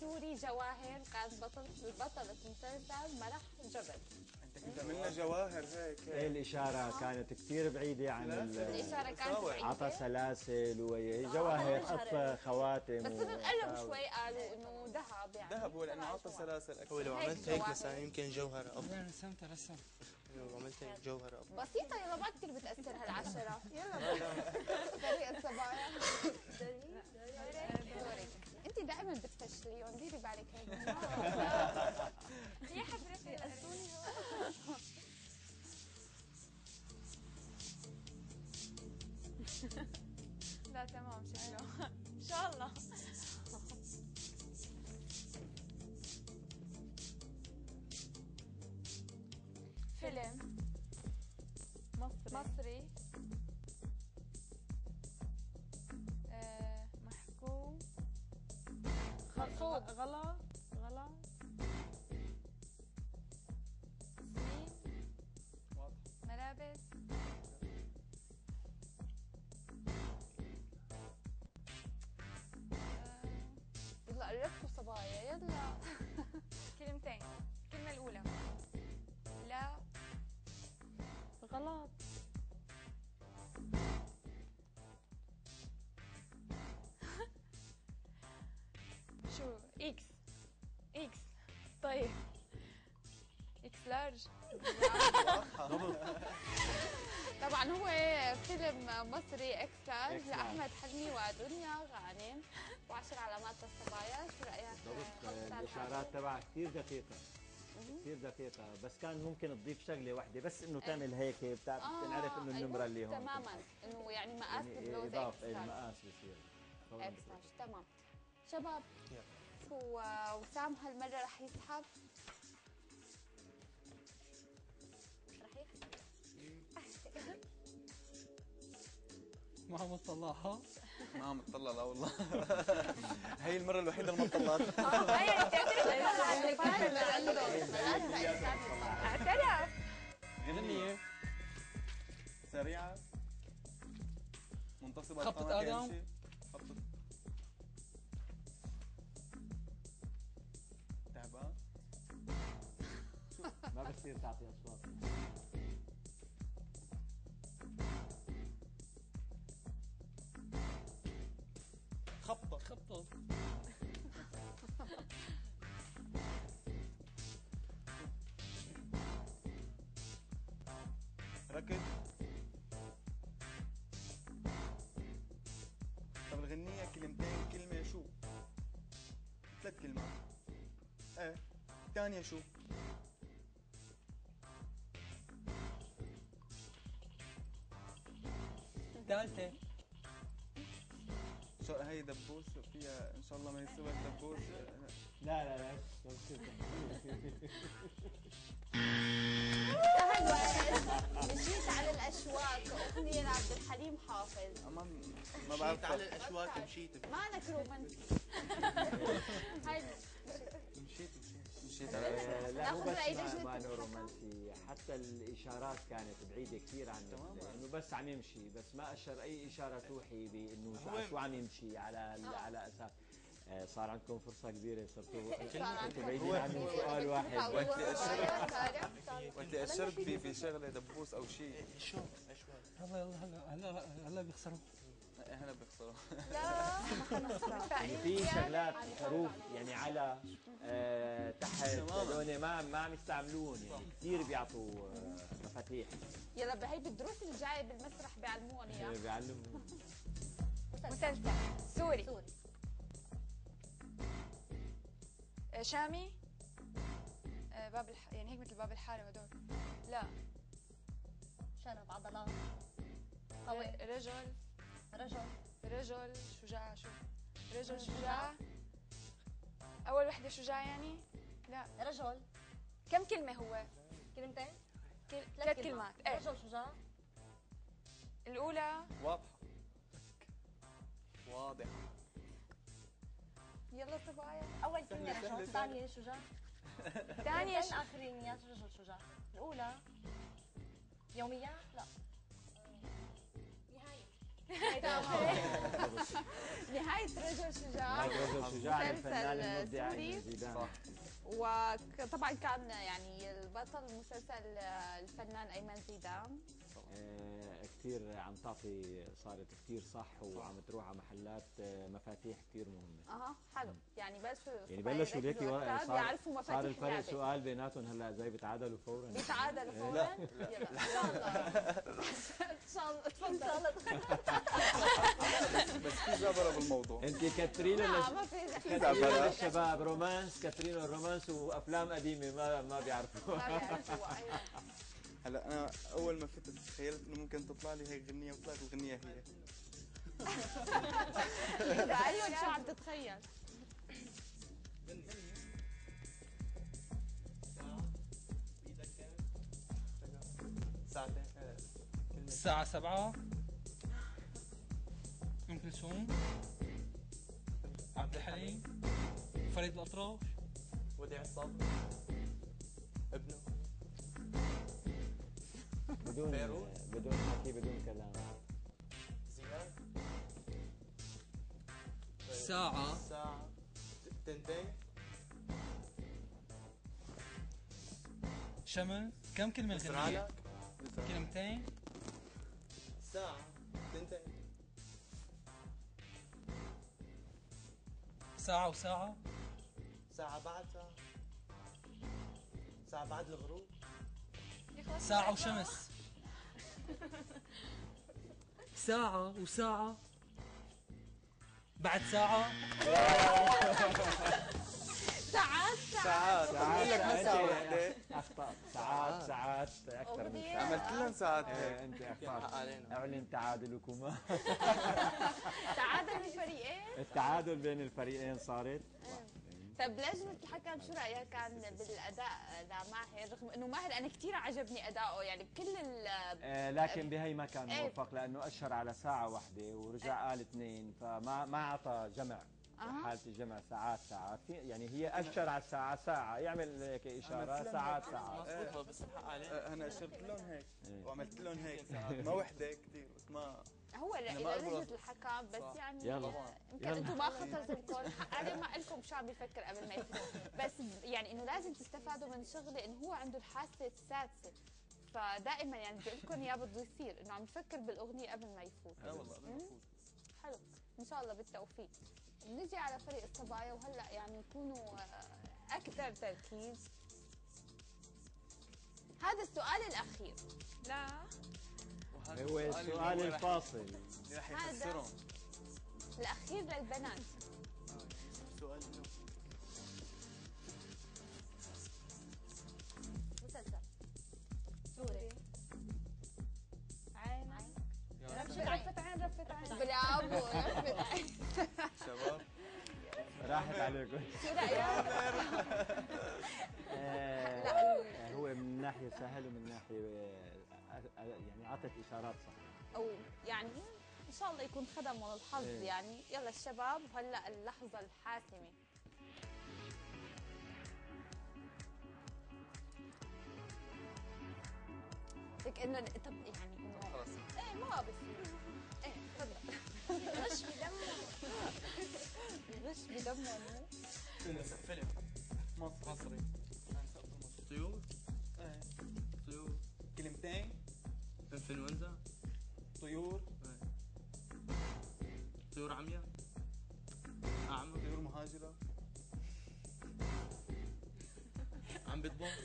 [SPEAKER 1] سوري جواهر كانت بطل بطلة مسلسل ملح جبل.
[SPEAKER 6] أنت كنت عملنا جواهر هيك.
[SPEAKER 3] إيه الإشارة كانت كثير بعيدة عن ال-
[SPEAKER 1] الإشارة كانت. بعيدة.
[SPEAKER 3] عطى سلاسل وجواهر اطفى خواتم.
[SPEAKER 1] بس
[SPEAKER 3] آه،
[SPEAKER 1] شوي قالوا إنه ذهب يعني.
[SPEAKER 6] ذهب هو
[SPEAKER 1] لأنه
[SPEAKER 6] عطى. سلاسل أكثر.
[SPEAKER 8] هو لو
[SPEAKER 1] هيك
[SPEAKER 8] عملت هيك. مثلا يمكن جوهرة أفضل.
[SPEAKER 2] وين رسمت رسم
[SPEAKER 8] لو عملت هيك جوهرة أفضل.
[SPEAKER 1] بسيطة يلا ما كثير بتأثر هالعشرة. يلا فريق الصبايا دورك انت دائما بتفشليهم ديري بالك هيك
[SPEAKER 5] يا حضرتي قصوني لا تمام شكله إن شاء الله.
[SPEAKER 4] غلط. غلط غلط
[SPEAKER 5] تصميم
[SPEAKER 6] واضح
[SPEAKER 5] ملابس
[SPEAKER 1] يلا قربتوا صبايا يلا
[SPEAKER 5] كلمتين الكلمة الأولى لا
[SPEAKER 4] غلط
[SPEAKER 1] طبعا هو فيلم مصري X
[SPEAKER 3] Large.
[SPEAKER 1] لأحمد حلمي ودنيا غانم. وعشر علامات للصبايا شو رأيك؟
[SPEAKER 3] بالضبط الإشارات تبعها كثير دقيقة. كثير دقيقة. بس كان ممكن تضيف شغلة واحدة بس إنه تعمل هيك بتعرف
[SPEAKER 1] آه،
[SPEAKER 3] تنعرف إنه
[SPEAKER 1] أيوة،
[SPEAKER 3] النمرة اللي هون.
[SPEAKER 1] تماما. إنه يعني مقاس
[SPEAKER 3] يعني
[SPEAKER 1] البلوزه
[SPEAKER 3] إضافة
[SPEAKER 1] X Large
[SPEAKER 3] المقاس بصير. X
[SPEAKER 1] Large تمام. شباب وسام هالمرة رح يسحب.
[SPEAKER 2] ما عم تطلعها
[SPEAKER 6] ما عم تطلع لا والله. هي المرة الوحيدة اللي ما طلعت.
[SPEAKER 5] اعترف.
[SPEAKER 6] غنية. سريعة. منتصبة
[SPEAKER 2] خبطة آدم.
[SPEAKER 6] خبطة. تعبان.
[SPEAKER 3] ما بصير تعطي
[SPEAKER 6] ثلاث كلمات إيه ثانية شو
[SPEAKER 2] ثالثة
[SPEAKER 6] شو هي دبوس فيها ان شاء الله ما يسوى دبوس
[SPEAKER 3] لا لا لا
[SPEAKER 1] مشيت على الاشواك اغنية لعبد الحليم حافظ
[SPEAKER 6] ما
[SPEAKER 8] مشيت
[SPEAKER 6] بعرف
[SPEAKER 8] على الأشواك مشيت
[SPEAKER 1] مالك رومانسي هاي
[SPEAKER 6] مشيت مشيت مشيت على
[SPEAKER 3] آه، لا بس ما, ما
[SPEAKER 1] الحكم.
[SPEAKER 3] رومانسي حتى الاشارات كانت بعيده كثير عن. انه بس عم يمشي بس ما أشر أي إشارة توحي بأنه شو, عم يمشي على على أساس صار عندكم فرصة كبيرة صرتوا أنتوا بعيدين عن سؤال واحد.
[SPEAKER 6] وقت
[SPEAKER 1] صارت.
[SPEAKER 6] وقت في في شغلة دبوس أو شيء.
[SPEAKER 8] شو أشواك
[SPEAKER 2] يلا يلا هلا هلا هلا بيخسروا.
[SPEAKER 6] هلا بيخسروا.
[SPEAKER 3] يعني في شغلات حروف يعني على آه تحت. هذول ما ما عم يستعملون. يعني كثير بيعطوا آه مفاتيح.
[SPEAKER 1] يلا بهي بالدروس الجاية بالمسرح بيعلمونا اياها
[SPEAKER 3] بيعلموا
[SPEAKER 5] مسلسل سوري.
[SPEAKER 7] سوري.
[SPEAKER 5] شامي. آه، باب الح... يعني هيك مثل باب الحارة هدول. لا.
[SPEAKER 7] شنب عضلات قوي.
[SPEAKER 5] ر- رجل.
[SPEAKER 7] رجل.
[SPEAKER 5] رجل شجاع شو؟ رجل شجاع. أول وحدة شجاع يعني؟ لا.
[SPEAKER 7] رجل.
[SPEAKER 5] كم كلمة هو؟
[SPEAKER 7] كلمتين؟
[SPEAKER 5] كل... ثلاث كلمات. إيه.
[SPEAKER 7] رجل شجاع.
[SPEAKER 5] الأولى؟
[SPEAKER 6] واضحة. واضحة.
[SPEAKER 1] يلا صبايا
[SPEAKER 7] اول
[SPEAKER 6] سهلة،
[SPEAKER 7] رجل. الثانية شجاع
[SPEAKER 5] ثانية
[SPEAKER 7] كلمتين اخرينيات رجل شجاع الاولى يوميات لا
[SPEAKER 1] نهايه رجل شجاع
[SPEAKER 3] رجل شجاع
[SPEAKER 1] مسلسل
[SPEAKER 3] الفنان المبدع
[SPEAKER 6] صح
[SPEAKER 1] وطبعا كان يعني البطل المسلسل الفنان ايمن زيدان
[SPEAKER 3] كثير عم تعطي صارت كثير صح وعم تروح على محلات آه، مفاتيح كثير مهمة.
[SPEAKER 1] أها حلو. يعني بلشوا
[SPEAKER 3] يعني بلشوا صار
[SPEAKER 1] يعرفوا
[SPEAKER 3] صار
[SPEAKER 1] مفاتيح
[SPEAKER 3] الفرق
[SPEAKER 1] اللعبة.
[SPEAKER 3] سؤال بيناتهم هلا زي بيتعادلوا فورا.
[SPEAKER 1] بيتعادلوا فورا؟ يلا. إن شاء الله. إن شاء الله. تفضل
[SPEAKER 6] بس في زعبرة بالموضوع.
[SPEAKER 3] أنت كاترينا
[SPEAKER 1] لا. ما في
[SPEAKER 3] كاترينا
[SPEAKER 6] زعبرة.
[SPEAKER 3] للشباب romance كاترينا ال romance وأفلام قديمة ما ما بيعرفوا.
[SPEAKER 1] ما بيعرفوا أيوة.
[SPEAKER 6] هلا أنا أول ما فتت تخيلت إنه ممكن تطلع لي هيك غنيه وطلعت الغنية هي.
[SPEAKER 1] بأيهم شو عم تتخيل.
[SPEAKER 2] الساعة سبعة. أم كلثوم عبد الحليم فريد الأطراش
[SPEAKER 6] وديع الصبر
[SPEAKER 3] بدون
[SPEAKER 6] فيروز.
[SPEAKER 3] بدون حكي بدون كلام.
[SPEAKER 6] زياد
[SPEAKER 2] الساعة
[SPEAKER 8] ساعة. تنتين
[SPEAKER 2] شمس كم كلمة الغنية؟ كلمتين.
[SPEAKER 8] ساعة. تنتين
[SPEAKER 2] ساعة وساعة.
[SPEAKER 8] ساعة بعد ساعة ساعة بعد الغروب.
[SPEAKER 2] ساعة وشمس. ساعة وساعة. بعد ساعة.
[SPEAKER 1] ساعات
[SPEAKER 6] ساعات. بقول لك ما ساعه وحده
[SPEAKER 3] اخطات ساعات ساعات. أكثر من. ساعة.
[SPEAKER 6] عملت لهم ساعات.
[SPEAKER 3] إيه،
[SPEAKER 8] أنت
[SPEAKER 3] اخطات
[SPEAKER 8] علينا.
[SPEAKER 3] إعلن تعادلكم.
[SPEAKER 1] تعادل الفريقين؟
[SPEAKER 3] التعادل بين الفريقين صارت.
[SPEAKER 1] طب لجنة الحكم شو رأيك كان بالأداء لماهر رغم إنه ماهر أنا كثير عجبني أداؤه. يعني بكل ال
[SPEAKER 3] آه، لكن بهي ما كان
[SPEAKER 1] إيه.
[SPEAKER 3] موفق لأنه اشر على ساعة واحدة ورجع قال اثنين فما ما أعطى جمع.
[SPEAKER 1] أها.
[SPEAKER 3] حالة الجمع ساعات ساعات. في يعني هي اشر على الساعة ساعة. يعمل هيك
[SPEAKER 6] لهم
[SPEAKER 3] ساعات. ساعات.
[SPEAKER 8] مظبوط بس الحق علينا
[SPEAKER 6] آه، أنا اشرت لهم هيك
[SPEAKER 3] إيه.
[SPEAKER 6] وعملت لهم هيك. ساعات. ما وحدة كثير بس ما
[SPEAKER 1] هو لجنة
[SPEAKER 6] أصبر.
[SPEAKER 1] الحكم بس
[SPEAKER 6] صح.
[SPEAKER 1] يعني
[SPEAKER 3] يلا.
[SPEAKER 1] يمكن. أنتم ما خطرت لكم أنا ما لكم شو عم بيفكر قبل ما يفوت بس يعني إنه لازم تستفادوا من شغله إنه هو عنده الحاسة السادسة فدائما يعني بدي أقول لكم إياه بده يصير إنه عم يفكر بالأغنية قبل ما يفوت
[SPEAKER 6] لا والله قبل ما
[SPEAKER 1] مم.
[SPEAKER 6] أفوت.
[SPEAKER 1] حلو إن شاء الله بالتوفيق نجي على فريق الصبايا وهلأ يعني يكونوا آه، أكثر تركيز هذا السؤال الأخير
[SPEAKER 5] لا
[SPEAKER 3] هو السؤال الفاصل.
[SPEAKER 1] هذا-
[SPEAKER 6] يخسرهم
[SPEAKER 1] الأخير للبنات.
[SPEAKER 8] سؤال
[SPEAKER 1] مسلسل. سوري.
[SPEAKER 5] عين
[SPEAKER 1] رفة عين رفة عين. برافو رفة عين.
[SPEAKER 6] شباب.
[SPEAKER 3] راحت عليكم.
[SPEAKER 1] شو رأيك؟
[SPEAKER 3] آه، هو من ناحية سهل ومن ناحية يعني اعطت إشارات صح
[SPEAKER 1] أو يعني إن شاء الله يكون خدمهم الحظ
[SPEAKER 3] إيه.
[SPEAKER 1] يعني. يلا الشباب وهلا اللحظة الحاسمة. لك إنه طب يعني إنه
[SPEAKER 6] خلص
[SPEAKER 1] إيه ما بصير إيه تفضل. غش بدمه. غش بدمه.
[SPEAKER 8] فيلم.
[SPEAKER 6] مصر مصري.
[SPEAKER 8] طيور؟
[SPEAKER 6] إيه.
[SPEAKER 8] طيور.
[SPEAKER 6] كلمتين
[SPEAKER 8] انفلونزا
[SPEAKER 6] طيور.
[SPEAKER 8] طيور عمياء. أعمى
[SPEAKER 6] طيور مهاجرة.
[SPEAKER 8] عم بيطبخ.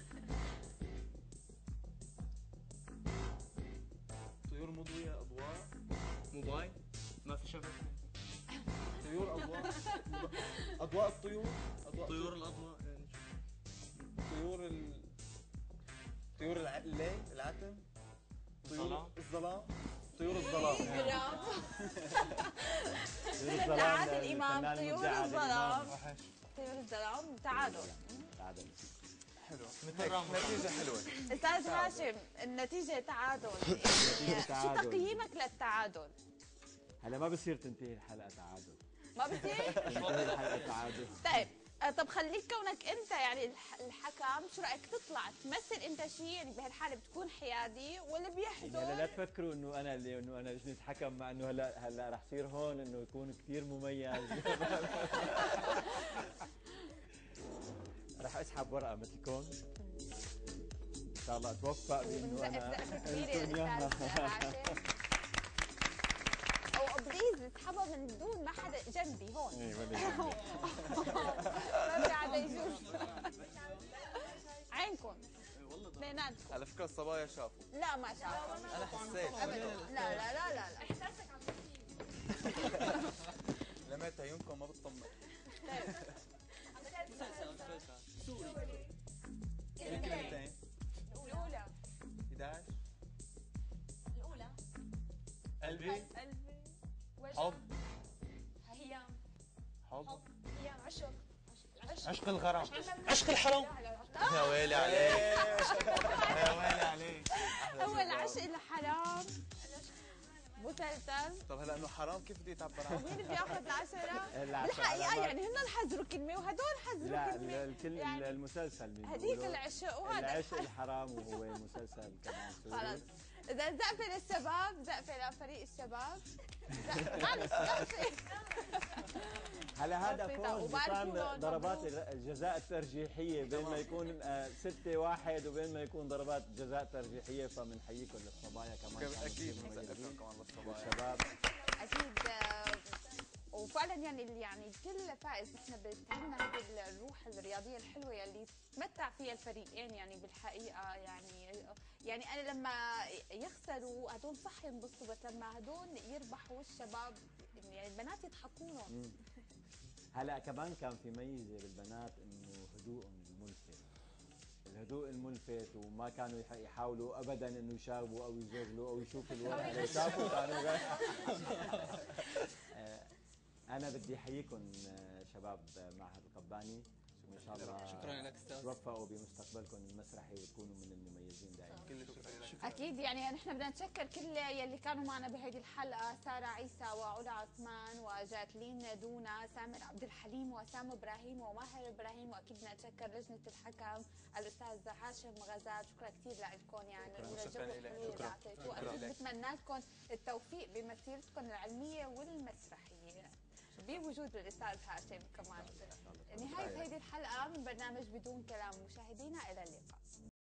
[SPEAKER 6] طيور مضوية أضواء.
[SPEAKER 8] موبايل. ما في شبكة
[SPEAKER 6] طيور أضواء. أضواء الطيور. أضواء
[SPEAKER 8] طيور الأضواء يعني.
[SPEAKER 6] طيور ال... طيور الع... الليل العتم. طيور الظلام. طيور الظلام.
[SPEAKER 3] طيور
[SPEAKER 1] عادل
[SPEAKER 3] الظلام
[SPEAKER 1] إمام،
[SPEAKER 3] للفنان
[SPEAKER 1] طيور الظلام. طيور الظلام. تعادل.
[SPEAKER 3] تعادل.
[SPEAKER 6] حلو نتيجة حلوة.
[SPEAKER 1] أستاذ هاشم النتيجة تعادل. شو. تقييمك للتعادل؟
[SPEAKER 3] هلا ما بصير تنتهي الحلقة تعادل.
[SPEAKER 1] ما بصير؟
[SPEAKER 3] تنتهي الحلقة تعادل.
[SPEAKER 1] طيب. طب خليك كونك انت يعني الح- الحكم شو رايك تطلع تمثل انت شيء يعني بهالحالة بتكون حيادي ولا
[SPEAKER 3] يعني هلا لا
[SPEAKER 1] بيحضر
[SPEAKER 3] تفكروا انه أنا اللي انه أنا لجنه حكم مع انه هلا هلا رح صير هون انه يكون كثير مميز. رح اسحب ورقة مثلكم شاء الله
[SPEAKER 1] أتوفق
[SPEAKER 3] بإنه
[SPEAKER 1] أنا كبيرة
[SPEAKER 3] أنتم إياها.
[SPEAKER 1] الاستاذ هاشم أو بليز اسحبها من دون ما حدا جنبي هون.
[SPEAKER 3] إيه،
[SPEAKER 1] ما في حدا يشوف عينكم. اثنيناتكم
[SPEAKER 6] على فكرة الصبايا شافوا.
[SPEAKER 1] لا ما شافوا.
[SPEAKER 6] أنا حسيت.
[SPEAKER 1] ابدا. لا لا لا لا لا.
[SPEAKER 6] لميت عيونكم ما بتطمن. في كلمتين
[SPEAKER 1] الأولى.
[SPEAKER 6] 11
[SPEAKER 5] الأولى.
[SPEAKER 6] قلبي.
[SPEAKER 5] قلبي.
[SPEAKER 6] حب.
[SPEAKER 5] هيام
[SPEAKER 6] حب.
[SPEAKER 5] هيام عشق. عشق.
[SPEAKER 6] عشق الغرام.
[SPEAKER 8] عشق الحرام. يا ويلي عليك. يا ويلي عليك.
[SPEAKER 1] هو العشق الحرام. مسلسل.
[SPEAKER 6] طب هلا إنه حرام كيف بدي تعبر عنه؟
[SPEAKER 1] مين بياخذ العشرة؟
[SPEAKER 3] العشرة
[SPEAKER 1] بالحقيقة
[SPEAKER 3] علامات.
[SPEAKER 1] يعني هن حذروا كلمة وهدول حذروا
[SPEAKER 3] لا
[SPEAKER 1] كلمة.
[SPEAKER 3] الكل
[SPEAKER 1] يعني
[SPEAKER 3] المسلسل.
[SPEAKER 1] هديك العشق وهذا
[SPEAKER 3] العشق. الحرام وهو مسلسل كمان
[SPEAKER 1] خلص إذا زقفة للشباب زقفة لفريق الشباب. معلش
[SPEAKER 3] هلا هذا. فوز
[SPEAKER 1] لهم
[SPEAKER 3] ضربات. الجزاء الترجيحية بين ما يكون آه، ستة واحد وبين ما يكون ضربات جزاء ترجيحية فبنحييكم للصبايا كمان. أكيد
[SPEAKER 6] بنسقف كمان للصبايا.
[SPEAKER 1] أكيد آه، وفعلا يعني اللي يعني كل فائز نحن بتهمنا هذه الروح الرياضية الحلوة يلي تمتع فيها الفريقين يعني بالحقيقة يعني يعني أنا لما يخسروا هدول صح ينبسطوا بس لما هدول يربحوا الشباب يعني البنات يضحكوا لهم.
[SPEAKER 3] هلا كمان كان في ميزة بالبنات إنه هدوءهم الملفت الهدوء الملفت وما كانوا يح- يحاولوا ابدا إنه يشاغبوا أو يزغلوا أو يشوفوا الوضع. اللي شافوا كانوا آه، أنا بدي أحييكم آه، شباب آه، معهد القباني. شاء الله
[SPEAKER 2] شكراً لك أستاذ.
[SPEAKER 3] توفقوا بمستقبلكم المسرحي وتكونوا من المميزين دائما
[SPEAKER 6] كل الشكر لك
[SPEAKER 1] أكيد يعني نحن بدنا نتشكر كل يلي كانوا معنا بهذه الحلقة سارة عيسى وعلا عثمان وجاكلين دونا سامر عبد الحليم وسام إبراهيم وماهر إبراهيم وأكيد بدنا نتشكر لجنة الحكم الأستاذ هاشم غزال شكرا كثير لكم يعني
[SPEAKER 6] شكراً. شكراً لك. شكراً. شكراً.
[SPEAKER 1] بتمنى لكم التوفيق بمسيرتكم العلمية والمسرحية بوجود الأستاذ هاشم كمان. نهايه هذه الحلقة من برنامج بدون كلام. مشاهدينا إلى اللقاء.